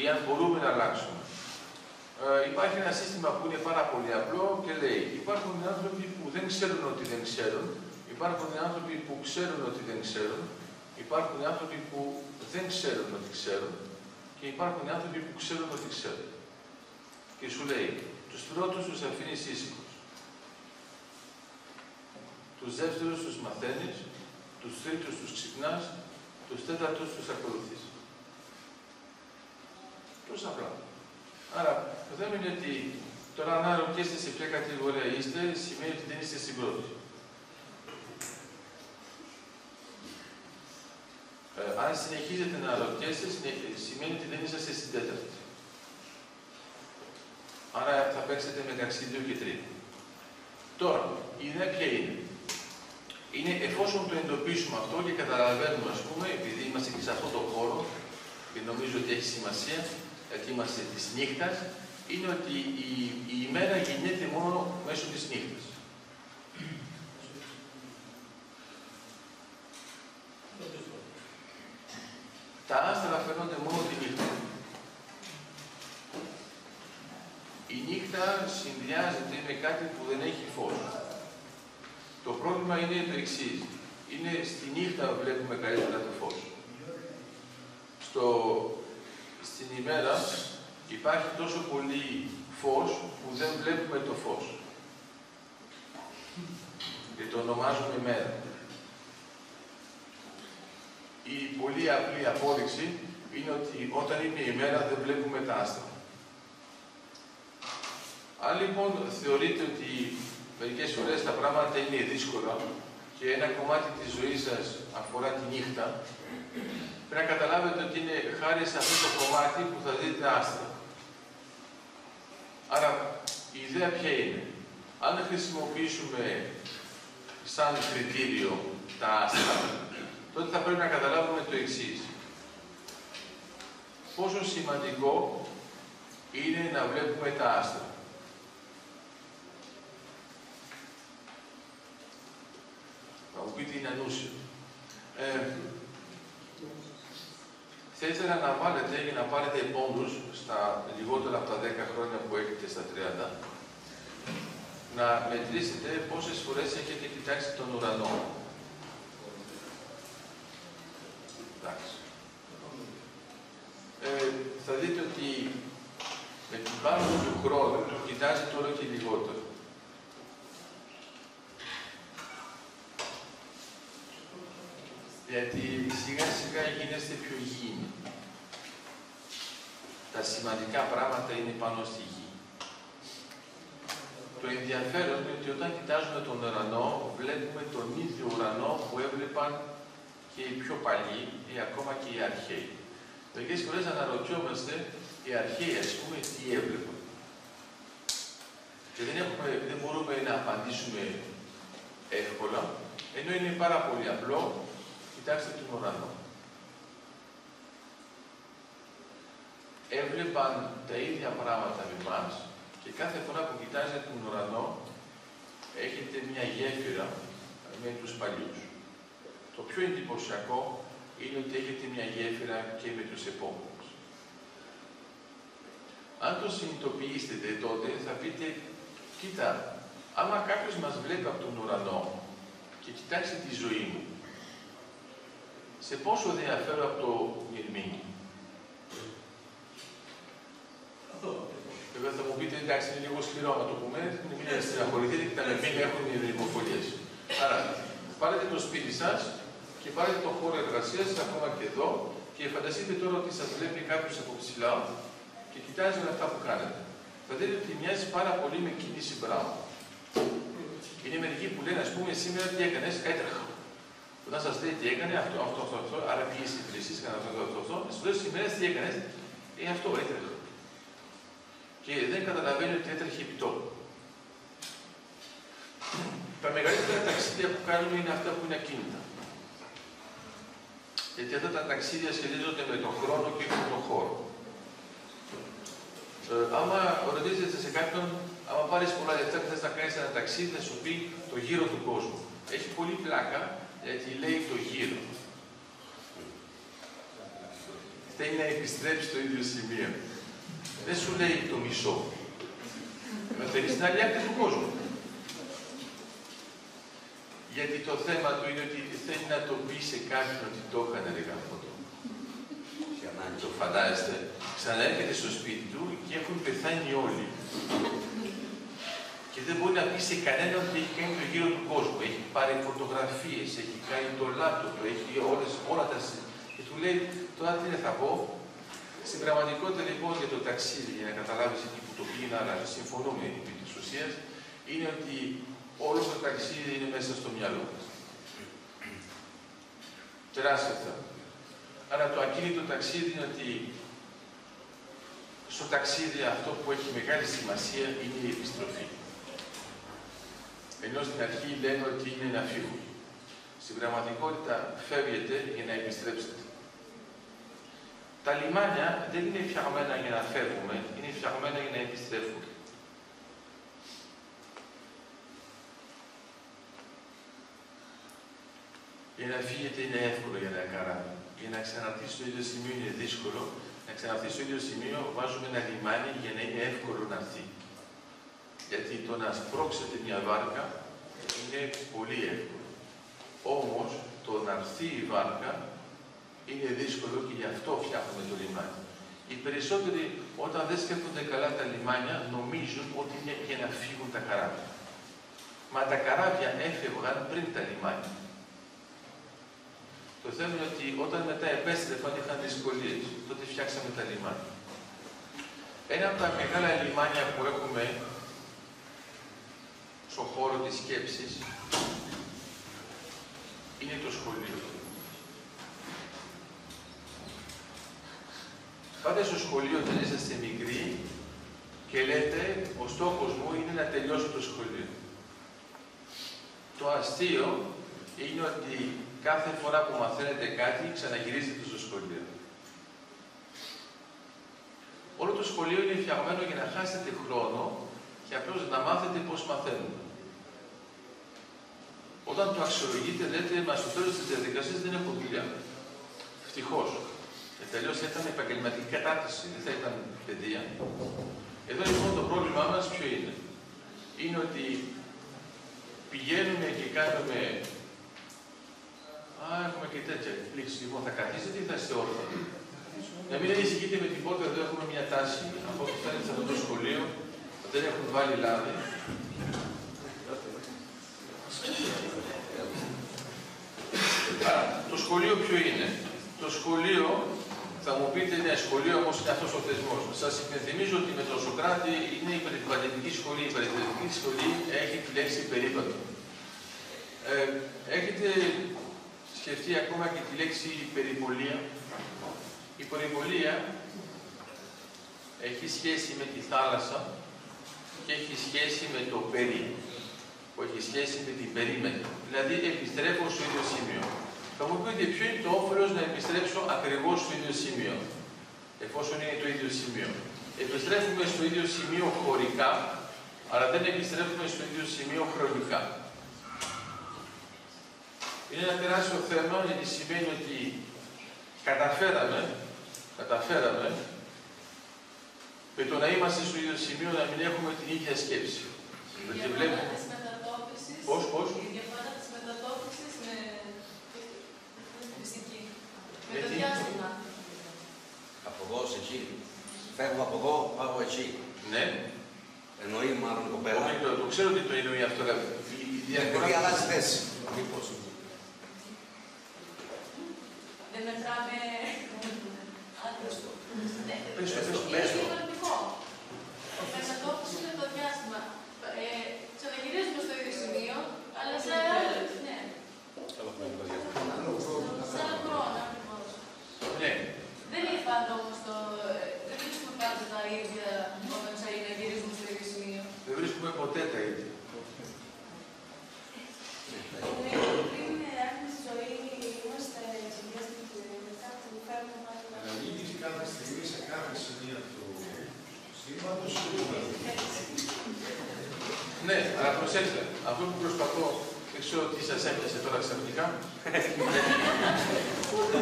ή αν μπορούμε να αλλάξουμε. Ε, υπάρχει ένα σύστημα που είναι πάρα πολύ απλό και λέει υπάρχουν άνθρωποι που δεν ξέρουν ότι δεν ξέρουν, υπάρχουν άνθρωποι που ξέρουν ότι δεν ξέρουν, υπάρχουν άνθρωποι που δεν ξέρουν ότι ξέρουν και υπάρχουν άνθρωποι που ξέρουν ότι ξέρουν. Και σου λέει, τους πρώτους τους αφήνεις ήσυχους. Τους δεύτερους τους μαθαίνεις, τους τρίτους τους ξυπνάς, τους τέταρτους τους ακολουθείς. Τόσο απλά. Άρα, το θέμα είναι ότι τώρα αν ρωτήσετε σε ποια κατηγορία είστε, σημαίνει ότι δεν είστε στην πρώτη. Ε, αν συνεχίζετε να ρωτήσετε, σημαίνει ότι δεν είσαστε στην τέταρτη. Άρα θα παίξετε μεταξύ 2 και 3. Τώρα, η ιδέα ποια είναι; Είναι εφόσον το εντοπίσουμε αυτό και καταλαβαίνουμε, ας πούμε, επειδή είμαστε και σε αυτό το χώρο, και νομίζω ότι έχει σημασία, γιατί είμαστε της νύχτας, είναι ότι η, η ημέρα γεννιέται μόνο μέσω της νύχτας. Τα άστρα φαίνονται μόνο τη νύχτα. Η νύχτα συνδυάζεται με κάτι που δεν έχει φως. Το πρόβλημα είναι το εξής. Είναι στη νύχτα βλέπουμε καλύτερα το φως. Στο, στην ημέρα υπάρχει τόσο πολύ φως που δεν βλέπουμε το φως. Και το ονομάζουμε μέρα. Η πολύ απλή απόδειξη είναι ότι όταν είναι η μέρα δεν βλέπουμε τα άστρα. Αν λοιπόν θεωρείτε ότι μερικές φορές τα πράγματα είναι δύσκολα και ένα κομμάτι της ζωής σας αφορά τη νύχτα, πρέπει να καταλάβετε ότι είναι χάρη σε αυτό το κομμάτι που θα δείτε άστρα. Άρα, η ιδέα ποια είναι; Αν χρησιμοποιήσουμε σαν κριτήριο τα άστρα, τότε θα πρέπει να καταλάβουμε το εξής. Πόσο σημαντικό είναι να βλέπουμε τα άστρα. Θα μου πείτε είναι ανούσιο. Ε, θα ήθελα να βάλετε για να πάρετε πόντους στα λιγότερα από τα 10 χρόνια που έχετε στα 30, να μετρήσετε πόσες φορές έχετε κοιτάξει τον ουρανό. Εντάξει. Ε, θα δείτε ότι με την πάνω του χρόνου το κοιτάζετε όλο και λιγότερο. Γιατί σιγά σιγά γίνεστε πιο γήινοι. Τα σημαντικά πράγματα είναι πάνω στη γη. Το ενδιαφέρον είναι ότι όταν κοιτάζουμε τον ουρανό, βλέπουμε τον ίδιο ουρανό που έβλεπαν και οι πιο παλιοί ή ακόμα και οι αρχαίοι. Μερικές φορές αναρωτιόμαστε οι αρχαίοι, ας πούμε, τι έβλεπαν. Και δεν, έχουμε, δεν μπορούμε να απαντήσουμε εύκολα, ενώ είναι πάρα πολύ απλό, κοιτάξτε τον ουρανό. Έβλεπαν τα ίδια πράγματα με εμάς και κάθε φορά που κοιτάζετε τον ουρανό, έχετε μια γέφυρα με τους παλιούς. Το πιο εντυπωσιακό είναι ότι έχετε μια γέφυρα και με τους επόμενους. Αν το συνειδητοποιήσετε τότε θα πείτε, κοίτα, άμα κάποιος μας βλέπει από τον ουρανό και κοιτάξει τη ζωή μου, σε πόσο διαφέρω από το Μυρμήνι. Βέβαια θα μου πείτε, εντάξει, είναι λίγο σκληρό να το πούμε, μην στεναχωρηθείτε και τα Μυρμήνια έχουν ηρεμοφολίες. Άρα, πάρετε το σπίτι σας και πάρετε το χώρο εργασίας ακόμα και εδώ και φανταστείτε τώρα ότι σας βλέπει κάποιος από ψηλά και κοιτάζει όλα αυτά που κάνετε. Θα δείτε ότι μοιάζει πάρα πολύ με κίνηση μπράβο. Είναι μερικοί που λένε, ας πούμε, σήμερα τι έκανες, έτρεχα. Όταν σας λέει τι έκανε, αυτό, αυτό, αυτό, αυτό, άρα ποιε υπηρεσίε έκανε αυτό, αυτό, αυτό, αυτό, στι τι έκανες, Ε, αυτό έτρεχε. Και δεν καταλαβαίνει ότι έτρεχε επί τόπου. Τα μεγαλύτερα ταξίδια που κάνουμε είναι αυτά που είναι ακίνητα. Γιατί αυτά τα ταξίδια σχετίζονται με τον χρόνο και με τον χώρο. Ε, άμα ρωτήσετε σε κάποιον, άμα πάρεις πολλά λεφτά και θες να κάνεις ένα ταξίδι, θα σου πει το γύρο του κόσμου. Έχει πολύ πλάκα γιατί λέει το γύρο. Θέλει να επιστρέψει στο ίδιο σημείο. Δεν σου λέει το μισό. Με θέλει στην άλλη άκρη του κόσμου. Γιατί το θέμα του είναι ότι θέλει να το πει σε κάποιον ότι το έκανε ρε αυτό. Το φαντάζεστε. Ξαναέρχεται στο σπίτι του και έχουν πεθάνει όλοι. Και δεν μπορεί να πει σε κανέναν ότι έχει κάνει το γύρο του κόσμου. Έχει πάρει φωτογραφίες, έχει κάνει το λάπτοπ, έχει όλες, όλα τα. Και του λέει, τώρα τι θα πω; Στην πραγματικότητα λοιπόν για το ταξίδι, για να καταλάβεις εκεί που το πήγαινε, αλλά συμφωνούμε επί της ουσίας, είναι ότι όλο το ταξίδι είναι μέσα στο μυαλό μας. Τεράστιο θέμα. Αλλά το ακίνητο ταξίδι είναι ότι στο ταξίδι αυτό που έχει μεγάλη σημασία είναι η επιστροφή. Ενώ στην αρχή λένε ότι είναι να φύγουν. Στην πραγματικότητα φεύγετε για να επιστρέψετε. Τα λιμάνια δεν είναι φτιαγμένα για να φεύγουμε, είναι φτιαγμένα για να επιστρέφουμε. Για να φύγετε είναι εύκολο για ένα καράβι. Για να ξαναρθεί στο ίδιο σημείο είναι δύσκολο. Να ξαναρθεί στο ίδιο σημείο βάζουμε ένα λιμάνι για να είναι εύκολο να έρθει. Γιατί το να σπρώξετε μια βάρκα είναι πολύ εύκολο. Όμως το να έρθει η βάρκα είναι δύσκολο και γι' αυτό φτιάχνουμε το λιμάνι. Οι περισσότεροι όταν δεν σκέφτονται καλά τα λιμάνια νομίζουν ότι είναι για να φύγουν τα καράβια. Μα τα καράβια έφευγαν πριν τα λιμάνια. Το θέμα είναι ότι όταν μετά επέστρεφαν είχαν δυσκολίες. Τότε φτιάξαμε τα λιμάνια. Ένα από τα μεγάλα λιμάνια που έχουμε στον χώρο της σκέψης είναι το σχολείο. Πάτε στο σχολείο όταν είσαστε μικροί και λέτε ο στόχος μου είναι να τελειώσω το σχολείο. Το αστείο είναι ότι κάθε φορά που μαθαίνετε κάτι ξαναγυρίζετε στο σχολείο. Όλο το σχολείο είναι φτιαγμένο για να χάσετε χρόνο και απλώς να μάθετε πώς μαθαίνουμε. Όταν το αξιολογείτε, λέτε, μα στο τέλος της διαδικασίας δεν έχω δουλειά. Ευτυχώς. Και τελείως θα ήταν επαγγελματική κατάρτιση, δεν θα ήταν παιδεία. Εδώ λοιπόν το πρόβλημά μας ποιο είναι; Είναι ότι πηγαίνουμε και κάνουμε. Α, έχουμε και τέτοια εκπλήξη. Λοιπόν, θα καθίσετε ή θα είστε όρθιοι; Να μην ανησυχείτε με τίποτα, εδώ έχουμε μια τάση. Από ό,τι φαίνεται σε αυτό το σχολείο, δεν έχουν βάλει λάδι. Άρα, το σχολείο ποιο είναι; Το σχολείο, θα μου πείτε, ναι, σχολείο όμως είναι αυτός ο θεσμός. Σας υπενθυμίζω ότι με τον Σοκράτη είναι η περιβαλλοντική σχολή. Η περιβαλλοντική σχολή έχει τη λέξη περίπατο. Ε, έχετε σκεφτεί ακόμα και τη λέξη περιπολία. Η περιπολία έχει σχέση με τη θάλασσα και έχει σχέση με το περί που έχει σχέση με την περίμετρο. Δηλαδή επιστρέφω στο ίδιο σημείο. Θα μου πείτε ποιο είναι το όφελος να επιστρέψω ακριβώς στο ίδιο σημείο, εφόσον είναι το ίδιο σημείο. Επιστρέφουμε στο ίδιο σημείο χωρικά, αλλά δεν επιστρέφουμε στο ίδιο σημείο χρονικά. Είναι ένα τεράστιο θέμα γιατί σημαίνει ότι καταφέραμε, καταφέραμε με το να είμαστε στο ίδιο σημείο να μην έχουμε την ίδια σκέψη. Γιατί βλέπουμε. Πώς, πώς; Η διαφορά της μετατόπισης με τη φυσική. Με το Γιατί; διάστημα. Από εδώ σε εκεί. Φεύγω από εδώ, πάω εκεί. Ναι, Εννοεί μάλλον η κοπέλα. το, το ξέρω ότι το εννοεί αυτό. αλλά Η, η διαφορά. Επειδή αλλάζει θέση. Μήπως. Δεν μετράμε... άντρες. Ναι, Πες το, πες το, είναι πες το. διαφορετικό. Η μετατόπιση είναι το διάστημα. Ε, Ξαναγυρίζουμε στο ίδιο σημείο, αλλά σε άλλο... Ναι, σε άλλο χρόνο ακριβώς. Ναι, Δεν ήρθαν όμως το... Ναι, αλλά προσέξτε, αυτό που προσπαθώ, δεν ξέρω τι σας έπιασε τώρα ξαφνικά.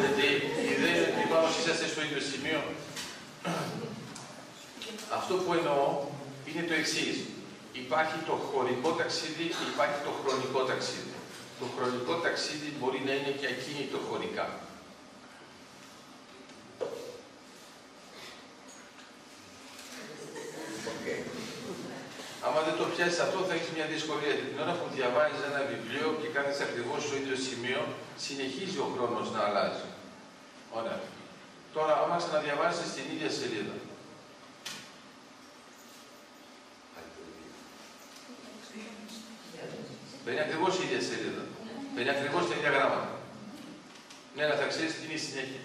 Γιατί η ιδέα ότι είσαστε στο ίδιο σημείο. Αυτό που εννοώ είναι το εξής. Υπάρχει το χωρικό ταξίδι υπάρχει το χρονικό ταξίδι. Το χρονικό ταξίδι μπορεί να είναι και ακίνητο χωρικά. Άμα δεν το πιάσει αυτό, θα έχεις μια δυσκολία. Την ώρα που διαβάζεις ένα βιβλίο και κάνεις ακριβώς στο ίδιο σημείο, συνεχίζει ο χρόνος να αλλάζει. Ωραία. Τώρα, άμα ξαναδιαβάσεις την ίδια σελίδα, δεν είναι ακριβώς η ίδια σελίδα. Δεν είναι ακριβώς τα ίδια γράμματα. Ναι, αλλά θα ξέρεις τι είναι η συνέχεια.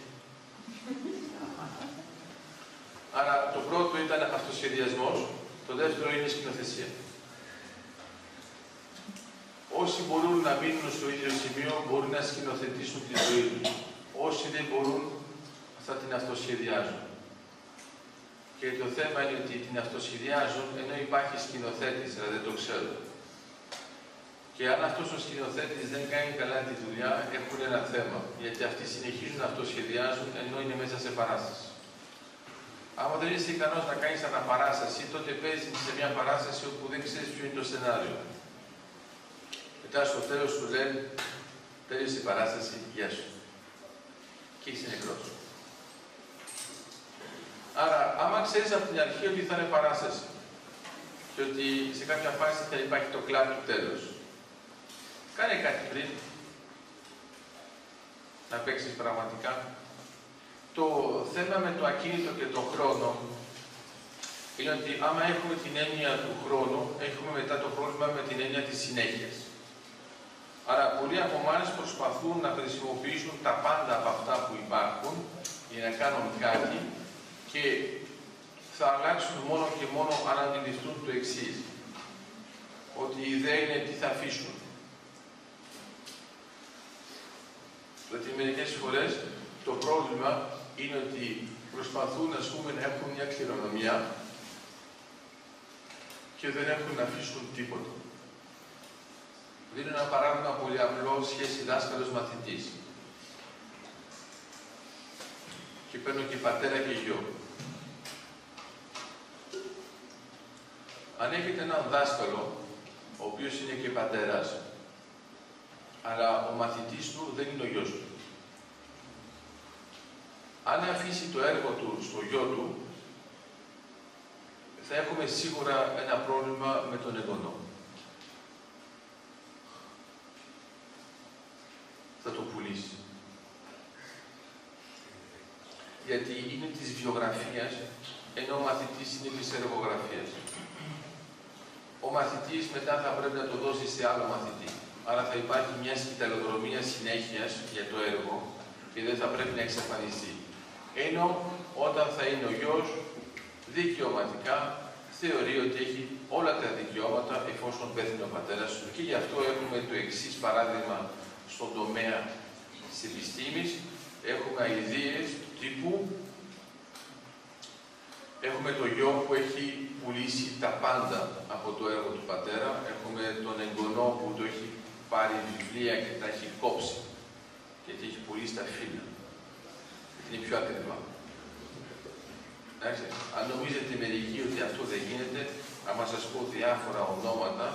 Άρα το πρώτο ήταν αυτοσχεδιασμός, το δεύτερο είναι η σκηνοθεσία. Όσοι μπορούν να μείνουν στο ίδιο σημείο μπορούν να σκηνοθετήσουν τη ζωή τους. Όσοι δεν μπορούν θα την αυτοσχεδιάζουν. Και το θέμα είναι ότι την αυτοσχεδιάζουν ενώ υπάρχει σκηνοθέτης, αλλά δεν το ξέρουν. Και αν αυτός ο σκηνοθέτης δεν κάνει καλά τη δουλειά, έχουν ένα θέμα. Γιατί αυτοί συνεχίζουν να αυτοσχεδιάζουν ενώ είναι μέσα σε παράσταση. Άμα δεν είσαι ικανός να κάνεις αναπαράσταση, τότε παίζεις σε μια παράσταση όπου δεν ξέρεις ποιο είναι το σενάριο. Μετά στο τέλος σου λένε, τέλειωσε η παράσταση, γεια σου. Και είσαι νεκρός. Άρα, άμα ξέρεις από την αρχή ότι θα είναι παράσταση και ότι σε κάποια φάση θα υπάρχει το κλάδι του τέλος, κάνε κάτι πριν να παίξεις πραγματικά το θέμα με το ακίνητο και το χρόνο είναι ότι άμα έχουμε την έννοια του χρόνου, έχουμε μετά το πρόβλημα με την έννοια της συνέχειας. Άρα, πολλοί από εμάς προσπαθούν να χρησιμοποιήσουν τα πάντα από αυτά που υπάρχουν για να κάνουν κάτι και θα αλλάξουν μόνο και μόνο αν αντιληφθούν το εξής. Ότι η ιδέα είναι τι θα αφήσουν. Δηλαδή, μερικές φορές το πρόβλημα είναι ότι προσπαθούν ας πούμε, να έχουν μια κληρονομιά και δεν έχουν να αφήσουν τίποτα. Δίνω ένα παράδειγμα πολύ απλό σχέση δάσκαλος-μαθητής. Και παίρνω και πατέρα και γιο. Αν έχετε έναν δάσκαλο, ο οποίος είναι και πατέρας, αλλά ο μαθητής του δεν είναι ο γιος του αν αφήσει το έργο του στο γιο του, θα έχουμε σίγουρα ένα πρόβλημα με τον εγγονό. Θα το πουλήσει. Γιατί είναι της βιογραφίας, ενώ ο μαθητής είναι της εργογραφίας. Ο μαθητής μετά θα πρέπει να το δώσει σε άλλο μαθητή. Άρα θα υπάρχει μια σκηταλοδρομία συνέχειας για το έργο και δεν θα πρέπει να εξαφανιστεί. Ενώ όταν θα είναι ο γιος, δικαιωματικά θεωρεί ότι έχει όλα τα δικαιώματα εφόσον πέθανε ο πατέρας του. Και γι' αυτό έχουμε το εξής παράδειγμα στον τομέα της επιστήμης. Έχουμε αηδίες τύπου Έχουμε το γιο που έχει πουλήσει τα πάντα από το έργο του πατέρα. Έχουμε τον εγγονό που το έχει πάρει βιβλία και τα έχει κόψει. Γιατί έχει πουλήσει τα φίλια είναι πιο ακριβά. Εντάξει. Αν νομίζετε μερικοί ότι αυτό δεν γίνεται, άμα σας πω διάφορα ονόματα,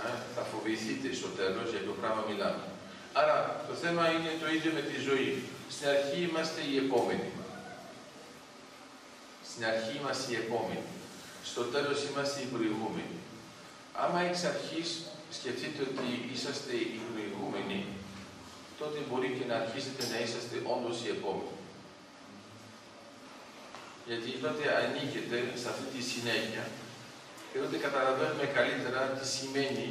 ε, θα φοβηθείτε στο τέλος για το πράγμα μιλάμε. Άρα το θέμα είναι το ίδιο με τη ζωή. Στην αρχή είμαστε οι επόμενοι. Στην αρχή είμαστε οι επόμενοι. Στο τέλος είμαστε οι προηγούμενοι. Άμα εξ αρχής σκεφτείτε ότι είσαστε οι προηγούμενοι, τότε μπορεί και να αρχίσετε να είσαστε όντως οι επόμενοι γιατί τότε ανήκετε σε αυτή τη συνέχεια και τότε καταλαβαίνουμε καλύτερα τι σημαίνει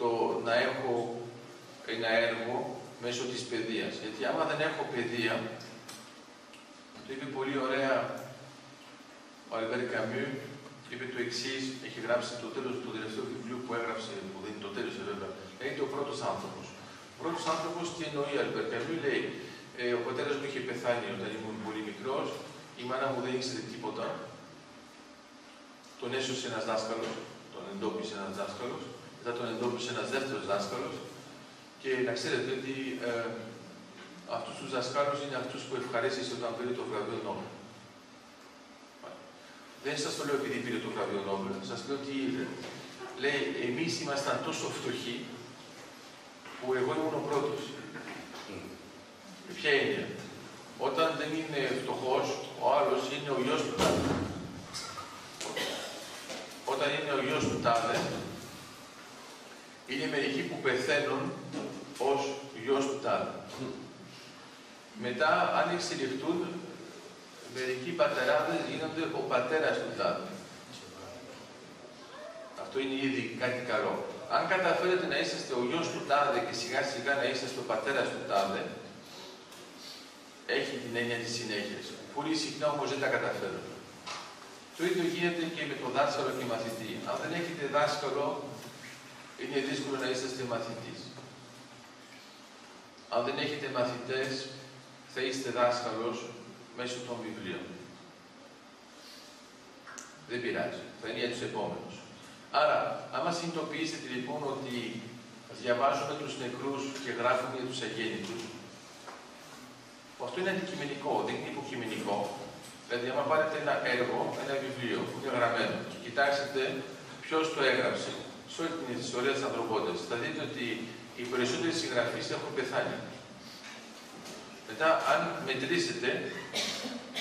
το να έχω ένα έργο μέσω της παιδείας. Γιατί άμα δεν έχω παιδεία, το είπε πολύ ωραία ο Αλβέρ Καμιού, είπε το εξής, έχει γράψει το τέλος του τελευταίου βιβλίου που έγραψε, που δεν είναι το τέλος βέβαια, είναι ο πρώτος άνθρωπος. Ο πρώτος άνθρωπος τι εννοεί ο Αλβέρ Καμιού, λέει, ε, ο πατέρας μου είχε πεθάνει όταν ήμουν πολύ μικρός η μάνα μου δεν ήξερε τίποτα. Τον έσωσε ένας δάσκαλος, τον εντόπισε ένας δάσκαλος, μετά τον εντόπισε ένας δεύτερος δάσκαλος και να ξέρετε ότι ε, αυτούς τους δασκάλους είναι αυτούς που ευχαρίστησε όταν πήρε το βραβείο Νόμπελ. Δεν σας το λέω επειδή πήρε το βραβείο Νόμπελ, σας λέω τι είδε. Λέει, εμείς ήμασταν τόσο φτωχοί που εγώ ήμουν ο πρώτος. Ποια είναι. Όταν δεν είναι φτωχός, ο άλλος είναι ο γιος του τάδε. Όταν είναι ο γιος του τάδε, είναι μερικοί που πεθαίνουν ως γιος του τάδε. Μετά, αν εξελιχθούν, μερικοί πατεράδες γίνονται ο πατέρας του τάδε. Αυτό είναι ήδη κάτι καλό. Αν καταφέρετε να είσαστε ο γιος του τάδε και σιγά σιγά να είσαστε ο πατέρας του τάδε, έχει την έννοια της συνέχειας. Πολύ συχνά όμως δεν τα καταφέρουν. Το ίδιο γίνεται και με τον δάσκαλο και μαθητή. Αν δεν έχετε δάσκαλο, είναι δύσκολο να είσαστε μαθητής. Αν δεν έχετε μαθητές, θα είστε δάσκαλος μέσω των βιβλίων. Δεν πειράζει. Θα είναι για τους επόμενους. Άρα, άμα συνειδητοποιήσετε λοιπόν ότι διαβάζουμε τους νεκρούς και γράφουμε για τους αγέννητους, αυτό είναι αντικειμενικό, δεν είναι υποκειμενικό. Δηλαδή, άμα πάρετε ένα έργο, ένα βιβλίο που είναι γραμμένο και κοιτάξετε ποιος το έγραψε σε όλη την ιστορία της ανθρωπότητας, θα δείτε ότι οι περισσότεροι συγγραφείς έχουν πεθάνει. Μετά, αν μετρήσετε,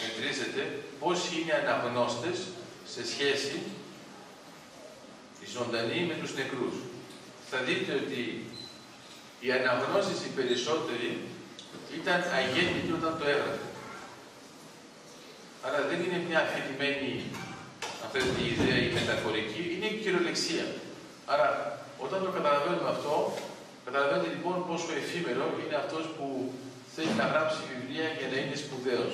μετρήσετε πόσοι είναι αναγνώστες σε σχέση οι ζωντανοί με τους νεκρούς. Θα δείτε ότι οι αναγνώσεις οι περισσότεροι ήταν αγέννητοι όταν το έγραφε. Άρα δεν είναι μια αφηρημένη αυτή η ιδέα η μεταφορική, είναι η κυριολεξία. Άρα όταν το καταλαβαίνουμε αυτό, καταλαβαίνετε λοιπόν πόσο εφήμερο είναι αυτός που θέλει να γράψει βιβλία για να είναι σπουδαίος.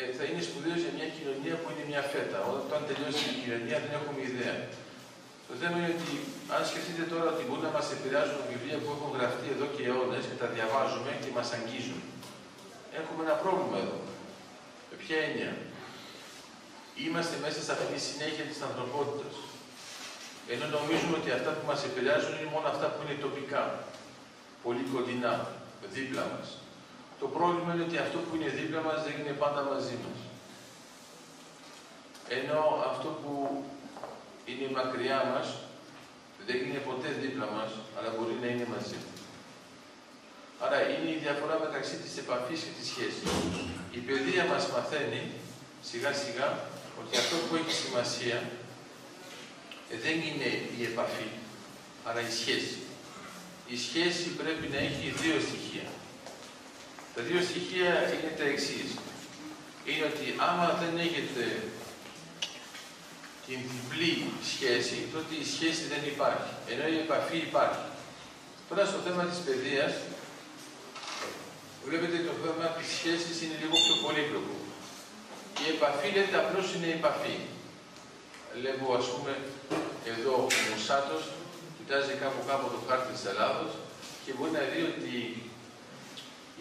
Ε, θα είναι σπουδαίος για μια κοινωνία που είναι μια φέτα. Όταν τελειώσει η κοινωνία δεν έχουμε ιδέα. Το θέμα είναι ότι αν σκεφτείτε τώρα ότι μπορούν να μας επηρεάσουν βιβλία που έχουν γραφτεί εδώ και αιώνες και τα διαβάζουμε και μας αγγίζουν. Έχουμε ένα πρόβλημα εδώ. Με ποια έννοια; Είμαστε μέσα σε αυτή τη συνέχεια της ανθρωπότητας. Ενώ νομίζουμε ότι αυτά που μας επηρεάζουν είναι μόνο αυτά που είναι τοπικά. Πολύ κοντινά, δίπλα μας. Το πρόβλημα είναι ότι αυτό που είναι δίπλα μας δεν είναι πάντα μαζί μας. Ενώ αυτό που είναι μακριά μας, δεν είναι ποτέ δίπλα μας, αλλά μπορεί να είναι μαζί. Άρα είναι η διαφορά μεταξύ της επαφής και της σχέσης. Η παιδεία μας μαθαίνει σιγά σιγά ότι αυτό που έχει σημασία ε, δεν είναι η επαφή, αλλά η σχέση. Η σχέση πρέπει να έχει δύο στοιχεία. Τα δύο στοιχεία είναι τα εξής. Είναι ότι άμα δεν έχετε την διπλή σχέση, τότε η σχέση δεν υπάρχει, ενώ η επαφή υπάρχει. Τώρα στο θέμα της παιδείας, βλέπετε το θέμα της σχέσης είναι λίγο πιο πολύπλοκο. Η επαφή λέτε απλώς είναι επαφή. Λέγω ας πούμε εδώ ο Μουσάτος κοιτάζει κάπου κάπου το χάρτη της Ελλάδος και μπορεί να δει ότι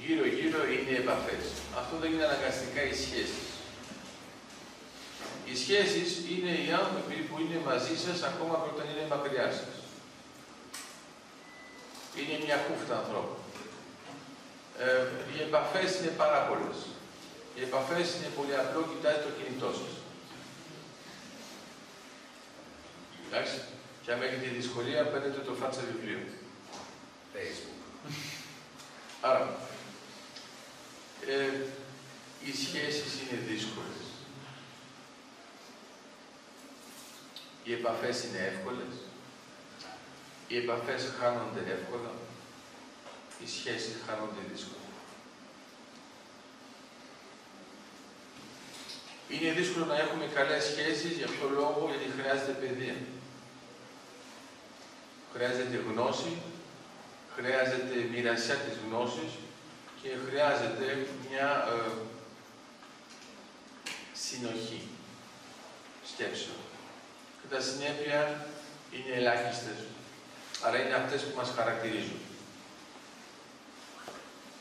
γύρω γύρω είναι επαφές. Αυτό δεν είναι αναγκαστικά οι σχέσεις. Οι σχέσεις είναι οι άνθρωποι που είναι μαζί σας ακόμα και όταν είναι μακριά σας. Είναι μια χούφτα ανθρώπων. Ε, οι επαφές είναι πάρα πολλές. Οι επαφές είναι πολύ απλό, κοιτάτε το κινητό σας. Εντάξει. Και αν έχετε δυσκολία, παίρνετε το φάτσα βιβλίο. Facebook. Άρα, ε, οι σχέσεις είναι δύσκολες. Οι επαφές είναι εύκολες. Οι επαφές χάνονται εύκολα. Οι σχέσεις χάνονται δύσκολα. Είναι δύσκολο να έχουμε καλές σχέσεις, για ποιο λόγο, γιατί χρειάζεται παιδεία. Χρειάζεται γνώση, χρειάζεται μοιρασιά της γνώσης και χρειάζεται μια ε, συνοχή σκέψεων. Και τα συνέπεια είναι ελάχιστες, αλλά είναι αυτές που μας χαρακτηρίζουν.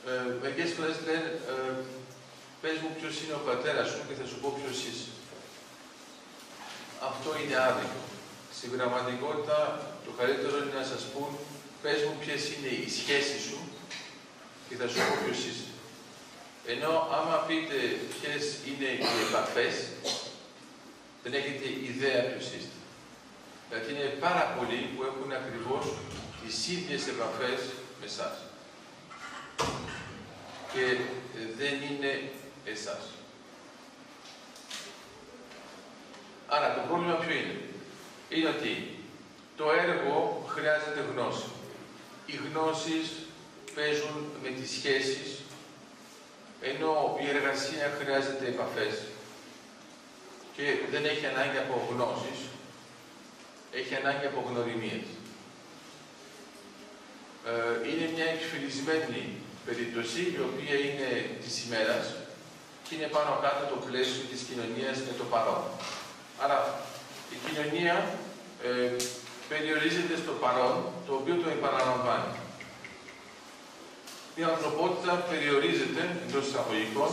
Ε, μερικές φορές λένε, ε, πες μου ποιος είναι ο πατέρας σου και θα σου πω ποιος είσαι. αυτό είναι άδικο. Στην πραγματικότητα, το καλύτερο είναι να σας πούν, πες μου ποιες είναι οι σχέσεις σου και θα σου πω ποιος είσαι. Ενώ άμα πείτε ποιες είναι οι επαφές, δεν έχετε ιδέα ποιος είστε. Γιατί είναι πάρα πολλοί που έχουν ακριβώς τις ίδιες επαφές με εσάς. Και δεν είναι εσάς. Άρα το πρόβλημα ποιο είναι; Είναι ότι το έργο χρειάζεται γνώση. Οι γνώσεις παίζουν με τις σχέσεις, ενώ η εργασία χρειάζεται επαφές και δεν έχει ανάγκη από γνώσεις, έχει ανάγκη από γνωριμίες. Ε, είναι μια εκφυλισμένη περίπτωση, η οποία είναι της ημέρας και είναι πάνω κάτω το πλαίσιο της κοινωνίας με το παρόν. Άρα, η κοινωνία ε, περιορίζεται στο παρόν, το οποίο το επαναλαμβάνει. Η ανθρωπότητα περιορίζεται, εντός εισαγωγικών,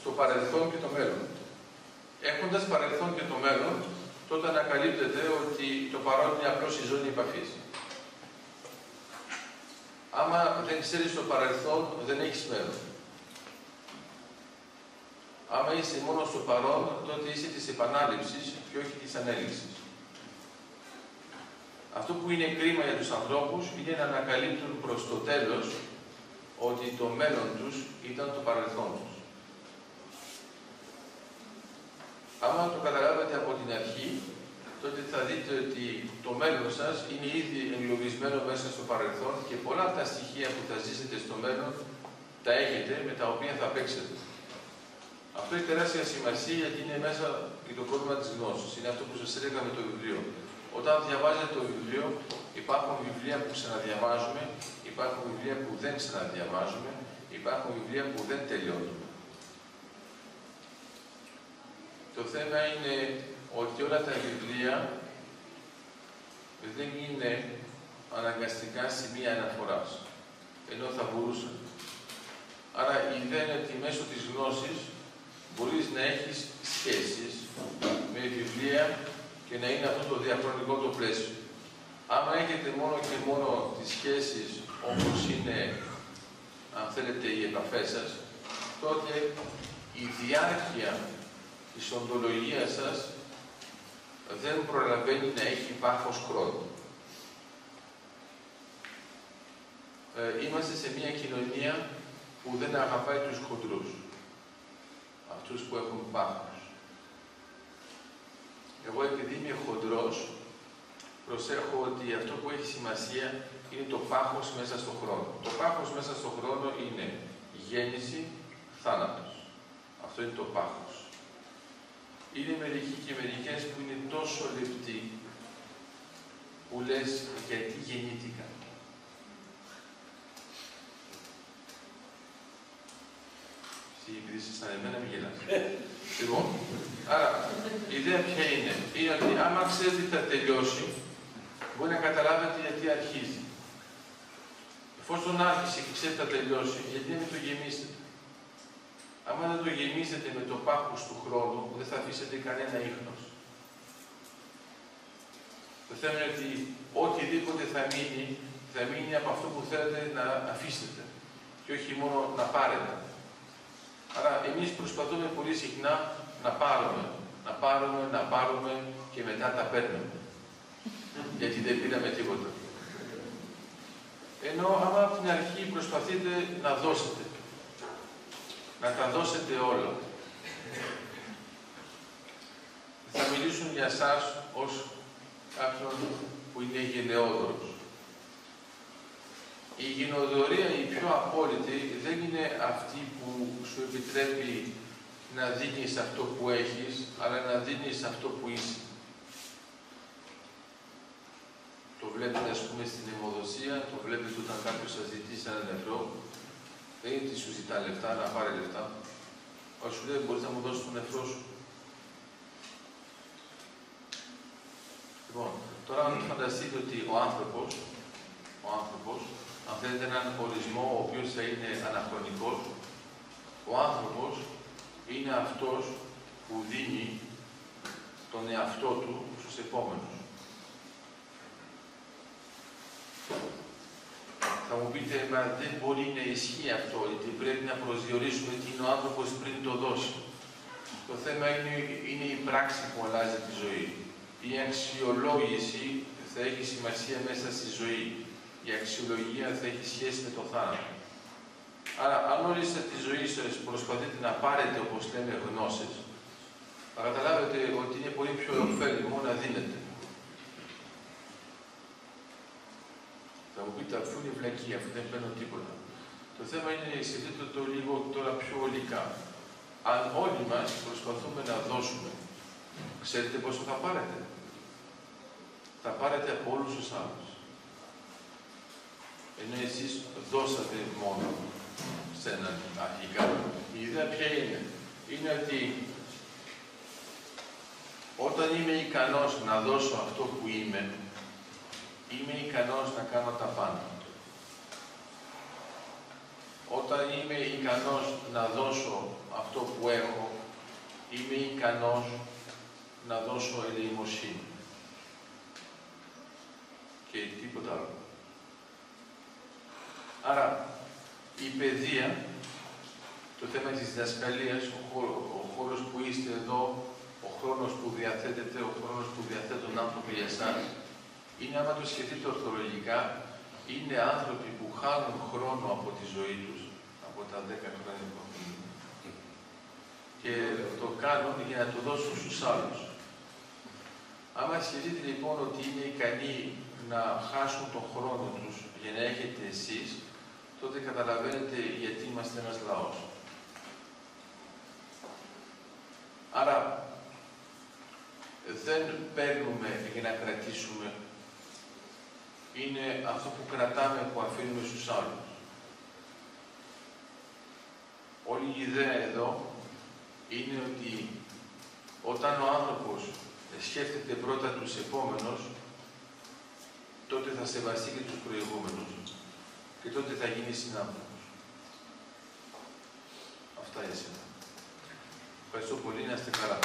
στο παρελθόν και το μέλλον. Έχοντας παρελθόν και το μέλλον, τότε ανακαλύπτεται ότι το παρόν είναι απλώς η ζώνη επαφής. Άμα δεν ξέρεις το παρελθόν, δεν έχεις μέλλον. Άμα είσαι μόνος στο παρόν, τότε είσαι της επανάληψης και όχι της ανέλυξης. Αυτό που είναι κρίμα για τους ανθρώπους είναι να ανακαλύπτουν προς το τέλος ότι το μέλλον τους ήταν το παρελθόν τους. Άμα το καταλάβετε από την αρχή, τότε θα δείτε ότι το μέλλον σας είναι ήδη εγκλωβισμένο μέσα στο παρελθόν και πολλά από τα στοιχεία που θα ζήσετε στο μέλλον τα έχετε με τα οποία θα παίξετε. Αυτό έχει τεράστια σημασία γιατί είναι μέσα για το πρόβλημα της γνώσης. Είναι αυτό που σας έλεγα με το βιβλίο. Όταν διαβάζετε το βιβλίο, υπάρχουν βιβλία που ξαναδιαβάζουμε, υπάρχουν βιβλία που δεν ξαναδιαβάζουμε, υπάρχουν βιβλία που δεν τελειώνουν. Το θέμα είναι ότι όλα τα βιβλία δεν είναι αναγκαστικά σημεία αναφοράς, ενώ θα μπορούσαν. Άρα η ιδέα είναι ότι μέσω της γνώσης μπορείς να έχεις σχέσεις με βιβλία και να είναι αυτό το διαχρονικό το πλαίσιο. Άμα έχετε μόνο και μόνο τις σχέσεις όπως είναι, αν θέλετε, οι επαφές σας, τότε η διάρκεια της οντολογίας σας δεν προλαβαίνει να έχει πάχος χρόνου. Ε, είμαστε σε μια κοινωνία που δεν αγαπάει τους χοντρούς. Αυτούς που έχουν πάχος. Εγώ επειδή είμαι χοντρός, προσέχω ότι αυτό που έχει σημασία είναι το πάχος μέσα στον χρόνο. Το πάχος μέσα στον χρόνο είναι γέννηση, θάνατος. Αυτό είναι το πάχος. Είναι μερικοί και μερικές που είναι τόσο λεπτοί που λες γιατί γεννήθηκα. Συγκρίσεις σαν εμένα μη γελάς. λοιπόν, άρα η ιδέα ποια είναι; Είναι ότι άμα ξέρετε τι θα τελειώσει, μπορεί να καταλάβετε γιατί αρχίζει. Εφόσον άρχισε και ξέρετε θα τελειώσει, γιατί να μην το γεμίσετε. Άμα δεν το γεμίσετε με το πάχος του χρόνου, δεν θα αφήσετε κανένα ίχνος. Το θέμα είναι ότι οτιδήποτε θα μείνει, θα μείνει από αυτό που θέλετε να αφήσετε και όχι μόνο να πάρετε. Άρα εμείς προσπαθούμε πολύ συχνά να πάρουμε, να πάρουμε, να πάρουμε και μετά τα παίρνουμε. Γιατί δεν πήραμε τίποτα. Ενώ άμα από την αρχή προσπαθείτε να δώσετε, να τα δώσετε όλα. Θα μιλήσουν για σας ως κάποιον που είναι γενναιόδωρος. Η γενοδορία η πιο απόλυτη δεν είναι αυτή που σου επιτρέπει να δίνεις αυτό που έχεις, αλλά να δίνεις αυτό που είσαι. Το βλέπετε, ας πούμε, στην αιμοδοσία, το βλέπετε όταν κάποιος σας ζητήσει έναν ευρώ, δεν είναι ότι σου ζητά λεφτά, να πάρει λεφτά. Αλλά σου λέει, μπορείς να μου δώσεις τον ευρώ σου. Λοιπόν, τώρα αν φανταστείτε ότι ο άνθρωπος, ο άνθρωπος, αν θέλετε έναν ορισμό ο οποίος θα είναι αναχρονικός, ο άνθρωπος είναι αυτός που δίνει τον εαυτό του επόμενους. Θα μου πείτε, μα δεν μπορεί να ισχύει αυτό, γιατί πρέπει να προσδιορίσουμε τι είναι ο άνθρωπος πριν το δώσει. Το θέμα είναι, είναι η πράξη που αλλάζει τη ζωή. Η αξιολόγηση θα έχει σημασία μέσα στη ζωή. Η αξιολογία θα έχει σχέση με το θάνατο. Άρα, αν όλη τη ζωή σας προσπαθείτε να πάρετε, όπως λέμε, γνώσεις, θα καταλάβετε ότι είναι πολύ πιο ωφέλιμο να δίνετε. Θα μου πείτε, αφού είναι βλακία, αφού δεν παίρνω τίποτα. Το θέμα είναι, σκεφτείτε το λίγο τώρα πιο ολικά. Αν όλοι μας προσπαθούμε να δώσουμε, ξέρετε πόσο θα πάρετε; Θα πάρετε από όλους τους άλλους. Ενώ εσείς δώσατε μόνο σε έναν αρχικά. Η ιδέα ποια είναι; Είναι ότι όταν είμαι ικανός να δώσω αυτό που είμαι, είμαι ικανός να κάνω τα πάντα. Όταν είμαι ικανός να δώσω αυτό που έχω, είμαι ικανός να δώσω ελεημοσύνη. Και τίποτα άλλο. Άρα, η παιδεία, το θέμα της διδασκαλίας, ο, χώρος, ο χώρος που είστε εδώ, ο χρόνος που διαθέτετε, ο χρόνος που διαθέτουν άνθρωποι για εσάς, είναι, άμα το σκεφτείτε ορθολογικά, είναι άνθρωποι που χάνουν χρόνο από τη ζωή τους, από τα 10 χρόνια που έχουν. Και το κάνουν για να το δώσουν στους άλλους. Άμα σκεφτείτε λοιπόν ότι είναι ικανοί να χάσουν τον χρόνο τους για να έχετε εσείς, τότε καταλαβαίνετε γιατί είμαστε ένας λαός. Άρα, δεν παίρνουμε για να κρατήσουμε. Είναι αυτό που κρατάμε που αφήνουμε στους άλλους. Όλη η ιδέα εδώ είναι ότι όταν ο άνθρωπος σκέφτεται πρώτα τους επόμενους, τότε θα σεβαστεί και τους προηγούμενους και τότε θα γίνει συνάνθρωπος. Αυτά για σήμερα. Ευχαριστώ πολύ, να είστε καλά.